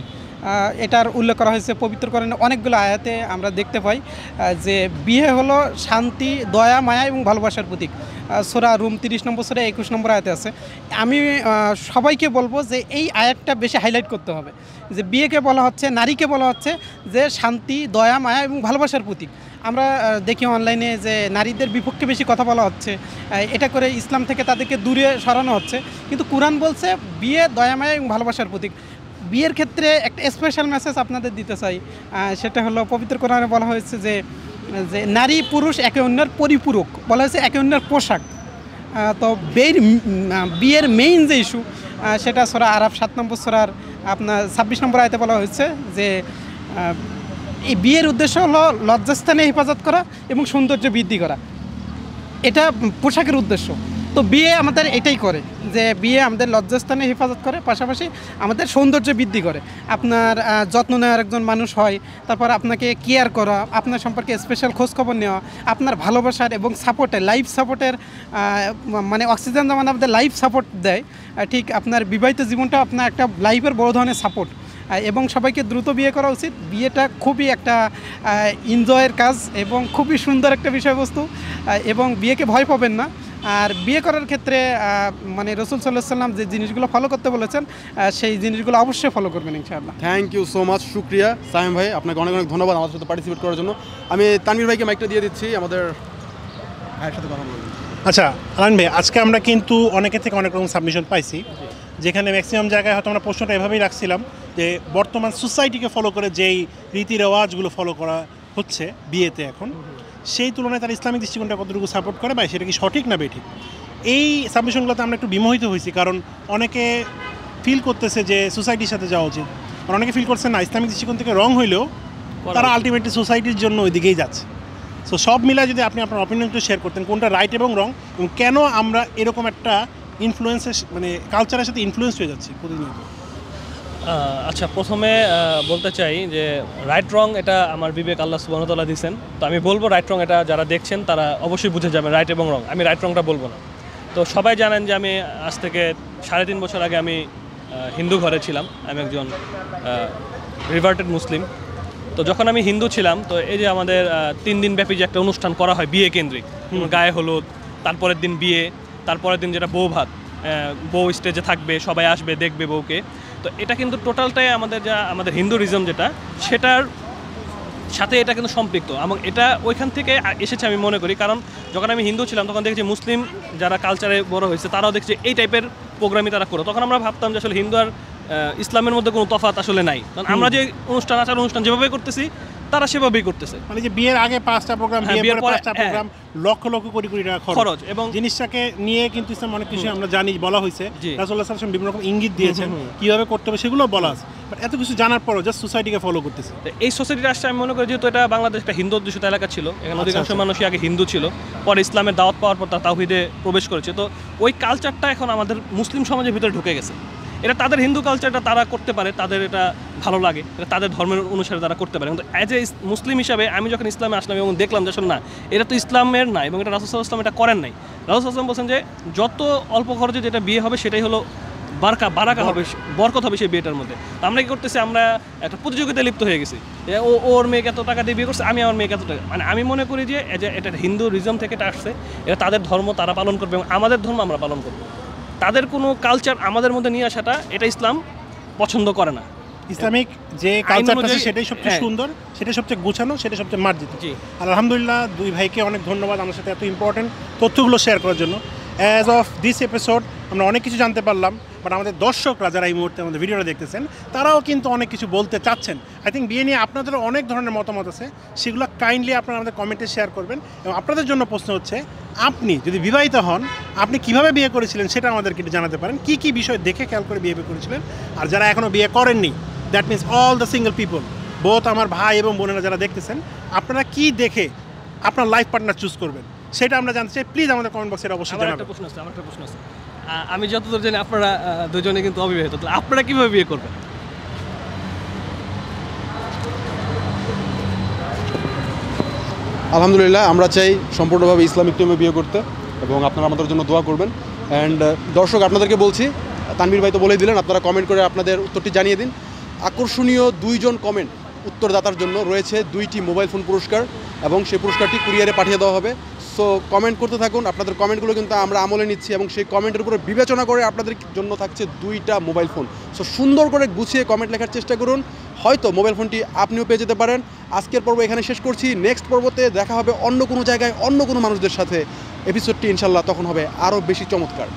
[SPEAKER 13] এটার উল্লেখ করা হয়েছে পবিত্রকরণে অনেকগুলো আয়াতে আমরা দেখতে পাই যে বিয়ে হলো শান্তি, দয়া, মায়া এবং ভালোবাসার প্রতীক। সোরা রুম তিরিশ নম্বর, সোরা একুশ নম্বর আয়াতে আছে। আমি সবাইকে বলব যে এই আয়াতটা বেশি হাইলাইট করতে হবে। যে বিয়েকে বলা হচ্ছে, নারীকে বলা হচ্ছে যে শান্তি, দয়া, মায়া এবং ভালোবাসার প্রতীক। আমরা দেখি অনলাইনে যে নারীদের বিপক্ষে বেশি কথা বলা হচ্ছে এটা করে ইসলাম থেকে তাদেরকে দূরে সরানো হচ্ছে। কিন্তু কোরআন বলছে, বিয়ে, দয়া, মায়া এবং ভালোবাসার প্রতীক। বিয়ের ক্ষেত্রে একটা স্পেশাল মেসেজ আপনাদের দিতে চাই। সেটা হলো পবিত্র কোরআনে বলা হয়েছে যে যে নারী পুরুষ একে অন্যের পরিপূরক, বলা হয়েছে একে অন্যের পোশাক। তো বিয়ের বিয়ের মেইন যে ইস্যু সেটা সোরা আরব সাত নম্বর সোরার আপনার ছাব্বিশ নম্বর আয়তে বলা হয়েছে যে এই বিয়ের উদ্দেশ্য হলো লজ্জাস্থানে হেফাজত করা এবং সৌন্দর্য বৃদ্ধি করা। এটা পোশাকের উদ্দেশ্য। তো বিয়ে আমাদের এটাই করে যে বিয়ে আমাদের লজ্জাস্থানে হেফাজত করে, পাশাপাশি আমাদের সৌন্দর্য বৃদ্ধি করে। আপনার যত্ন নেওয়ার একজন মানুষ হয়, তারপর আপনাকে কেয়ার করা, আপনার সম্পর্কে স্পেশাল খোঁজখবর নেওয়া, আপনার ভালোবাসার এবং সাপোর্টে লাইফ সাপোর্টের মানে অক্সিজেন যেমন আমাদের লাইফ সাপোর্ট দেয়। ঠিক আপনার বিবাহিত জীবনটা আপনার একটা লাইফের বড় ধরনের সাপোর্ট এবং সবাইকে দ্রুত বিয়ে করা উচিত। বিয়েটা খুবই একটা এনজয়ের কাজ এবং খুবই সুন্দর একটা বিষয়বস্তু। এবং বিয়েকে ভয় পাবেন না। আর বিয়ে করার ক্ষেত্রে মানে রসুল সাল্লাহ সাল্লাম যে জিনিসগুলো ফলো করতে বলেছেন সেই জিনিসগুলো অবশ্যই ফলো করবেন ইনশাআল্লাহ।
[SPEAKER 3] থ্যাংক ইউ সো মাচ শুক্রিয়া। সাইম ভাই আপনাকে অনেক অনেক ধন্যবাদ আমাদের সাথে পার্টিসিপেট করার জন্য। আমি তানভীর ভাইকে মাইকটা দিয়ে দিচ্ছি আমাদের ভাইয়ের সাথে কথা বলবেন
[SPEAKER 2] আচ্ছা আলান ভাই আজকে আমরা কিন্তু অনেকে থেকে অনেক রকম সাবমিশন পাইছি। যেখানে ম্যাক্সিমাম জায়গায় হয়তো আমরা প্রশ্নটা এভাবেই রাখছিলাম যে বর্তমান সোসাইটিকে ফলো করে যেই রীতি রেওয়াজগুলো ফলো করা হচ্ছে বিয়েতে এখন সেই তুলনায় তার ইসলামিক দৃষ্টিকোণটা কতটুকু সাপোর্ট করে বা সেটা কি সঠিক না বেঠিক? এই সাবমিশনগুলোতে আমরা একটু বিমোহিত হয়েছি কারণ অনেকে ফিল করতেছে যে সোসাইটির সাথে যাওয়া উচিত। আর অনেকে ফিল করছে না ইসলামিক দৃষ্টিকোণ থেকে রং হইলেও তারা আলটিমেটলি সোসাইটির জন্য ওই দিকেই যাচ্ছে। সো সব মিলা যদি আপনি আপনার অপিনিয়ন একটু শেয়ার করতেন কোনটা রাইট এবং রং এবং কেন আমরা এরকম একটা ইনফ্লুয়েন্সের মানে কালচারের সাথে ইনফ্লুয়েন্স হয়ে যাচ্ছি প্রতিনিয়ত।
[SPEAKER 14] আচ্ছা প্রথমে বলতে চাই যে রাইট রং এটা আমার বিবেক আল্লাহ সুবাহতাল্লাহ দিয়েছেন তো আমি বলব রাইট রং এটা যারা দেখছেন তারা অবশ্যই বুঝে যাবেন রাইট এবং রং আমি রাইট রংটা বলব না। তো সবাই জানেন যে আমি আজ থেকে সাড়ে তিন বছর আগে আমি হিন্দু ঘরে ছিলাম। আমি একজন রিভার্টেড মুসলিম। তো যখন আমি হিন্দু ছিলাম তো এই যে আমাদের তিন দিন ব্যাপী যে একটা অনুষ্ঠান করা হয় বিয়ে কেন্দ্রিক গায়ে হলুদ তারপরের দিন বিয়ে তারপরের দিন যেটা বউ ভাত বউ স্টেজে থাকবে, সবাই আসবে, দেখবে বউকে। তো এটা কিন্তু টোটালটাই আমাদের যা, আমাদের হিন্দুরিজম যেটা, সেটার সাথে এটা কিন্তু সম্পৃক্ত। এবং এটা ওইখান থেকে এসেছে আমি মনে করি, কারণ যখন আমি হিন্দু ছিলাম, তখন দেখেছি মুসলিম যারা কালচারে বড় হয়েছে, তারাও দেখছে এই টাইপের প্রোগ্রামই তারা করো তখন আমরা ভাবতাম যে আসলে হিন্দু আর ইসলামের মধ্যে কোনো তফাৎ আসলে নাই। কারণ আমরা যে অনুষ্ঠান আচার অনুষ্ঠান যেভাবে করতেছি তারা সেভাবেই করতেছে।
[SPEAKER 2] মানে যে বিয়ের আগে পাঁচটা প্রোগ্রাম
[SPEAKER 14] হ্যাঁ,
[SPEAKER 2] বিয়ের পরে পাঁচটা
[SPEAKER 14] হ্যাঁ।
[SPEAKER 2] প্রোগ্রাম লক্ষ লক্ষ কোটি কোটি টাকা খরচ।
[SPEAKER 14] এবং
[SPEAKER 2] জিনিসটাকে নিয়ে কিন্তু ইসলাম অনেক কিছু আমরা জানি বলা হয়েছে।
[SPEAKER 14] জি।
[SPEAKER 2] রাসুল্লাহ সাল্লাম বিভিন্ন রকম ইঙ্গিত দিয়েছেন। কীভাবে করতে হবে সেগুলো বলা আছে। বাট এত কিছু জানার পরও জাস্ট সোসাইটিকে ফলো করতেছে।
[SPEAKER 14] এই সোসাইটির আসছে আমি মনে করি যেহেতু এটা বাংলাদেশ একটা হিন্দু অধ্যুষিত এলাকা ছিল এখানে
[SPEAKER 2] আচ্ছা,
[SPEAKER 14] অধিকাংশ
[SPEAKER 2] আচ্ছা।
[SPEAKER 14] মানুষই আগে হিন্দু ছিল পরে ইসলামের দাওয়াত পাওয়ার পর তারা তাওহিদে প্রবেশ করেছে। তো ওই কালচারটা এখন আমাদের মুসলিম সমাজের ভিতরে ঢুকে গেছে। এটা তাদের হিন্দু কালচারটা তারা করতে পারে তাদের এটা ভালো লাগে এটা তাদের ধর্মের অনুসারে তারা করতে পারে। কিন্তু অ্যাজ এ মুসলিম হিসাবে আমি যখন ইসলামে আসলাম এবং দেখলাম যে আসলে না এটা তো ইসলামের না এবং এটা রাসুল ইসলাম এটা করেন নাই। রাসুল আসলাম বলছেন যে যত অল্প খরচে যেটা বিয়ে হবে সেটাই হলো বারকা বারাকা হবে বরকত। হবে সেই বিয়েটার মধ্যে। তো আমরা কি করতেছি আমরা একটা প্রতিযোগিতায় লিপ্ত হয়ে গেছি। ও ওর মেয়েকে এত টাকা দিয়ে বিয়ে করছে আমি আমার মেয়েকে এত টাকা মানে আমি মনে করি যে এটা হিন্দু রিজম থেকে এটা আসছে এটা তাদের ধর্ম তারা পালন করবে এবং আমাদের ধর্ম আমরা পালন করব। তাদের কোনো কালচার আমাদের মধ্যে নিয়ে আসাটা এটা ইসলাম পছন্দ করে না।
[SPEAKER 2] ইসলামিক যে কালচারটা আছে সেটাই সবচেয়ে
[SPEAKER 14] হ্যাঁ।
[SPEAKER 2] সুন্দর সেটাই সবচেয়ে গোছানো সেটা সবচেয়ে মার্জিত। আলহামদুলিল্লাহ দুই ভাইকে অনেক ধন্যবাদ আমার সাথে এত ইম্পর্টেন্ট তথ্যগুলো শেয়ার করার জন্য। অ্যাজ অফ দিস এপিসোড আমরা অনেক কিছু জানতে পারলাম বাট আমাদের দর্শকরা যারা এই মুহূর্তে আমাদের ভিডিওটা দেখতেছেন, তারাও কিন্তু অনেক কিছু বলতে চাচ্ছেন। আই থিঙ্ক বিয়ে নিয়ে আপনাদেরও অনেক ধরনের মতামত আছে। সেগুলো কাইন্ডলি আপনারা আমাদের কমেন্টে শেয়ার করবেন। এবং আপনাদের জন্য প্রশ্ন হচ্ছে, আপনি যদি বিবাহিত হন, আপনি কীভাবে বিয়ে করেছিলেন সেটা আমাদেরকে একটু জানাতে পারেন। কি কি বিষয় দেখে খেয়াল করে বিয়ে করেছিলেন? আর যারা এখনও বিয়ে করেননি that means all the single people both আমার ভাই এবং বোনেরা যারা দেখতেছেন, আপনারা কি দেখে আপনার লাইফ পার্টনার চুজ করবেন? সেটা আমরা জানতে চাই। প্লিজ আমাদের কমেন্ট বক্সে অবশ্যই
[SPEAKER 14] একটা প্রশ্ন আছে আমার একটা প্রশ্ন আছে। আমি যতদূর জানি আপনারা দুজনে কিন্তু অবিবাহিত। আপনারা কীভাবে বিয়ে করবেন?
[SPEAKER 3] আলহামদুলিল্লাহ আমরা চাই সম্পূর্ণভাবে ইসলামিক নিয়মে বিয়ে করতে এবং আপনারা আমাদের জন্য দোয়া করবেন। অ্যান্ড দর্শক আপনাদেরকে বলছি তানভীর ভাই তো বলেই দিলেন আপনারা কমেন্ট করে আপনাদের উত্তরটি জানিয়ে দিন। আকর্ষণীয় দুইজন কমেন্ট উত্তরদাতার জন্য রয়েছে দুইটি মোবাইল ফোন পুরস্কার এবং সেই পুরস্কারটি কুরিয়ারে পাঠিয়ে দেওয়া হবে। সো কমেন্ট করতে থাকুন। আপনাদের কমেন্টগুলো কিন্তু আমরা আমলে নিচ্ছি এবং সেই কমেন্টের উপরে বিবেচনা করে আপনাদের জন্য থাকছে দুইটা মোবাইল ফোন সো সুন্দর করে গুছিয়ে কমেন্ট লেখার চেষ্টা করুন। হয়তো মোবাইল ফোনটি আপনিও পেয়ে যেতে পারেন। আজকের পর্ব এখানে শেষ করছি। নেক্সট পর্বতে দেখা হবে অন্য কোনো জায়গায় অন্য কোনো মানুষদের সাথে। এপিসোডটি ইনশাল্লাহ তখন হবে আরও বেশি চমৎকার।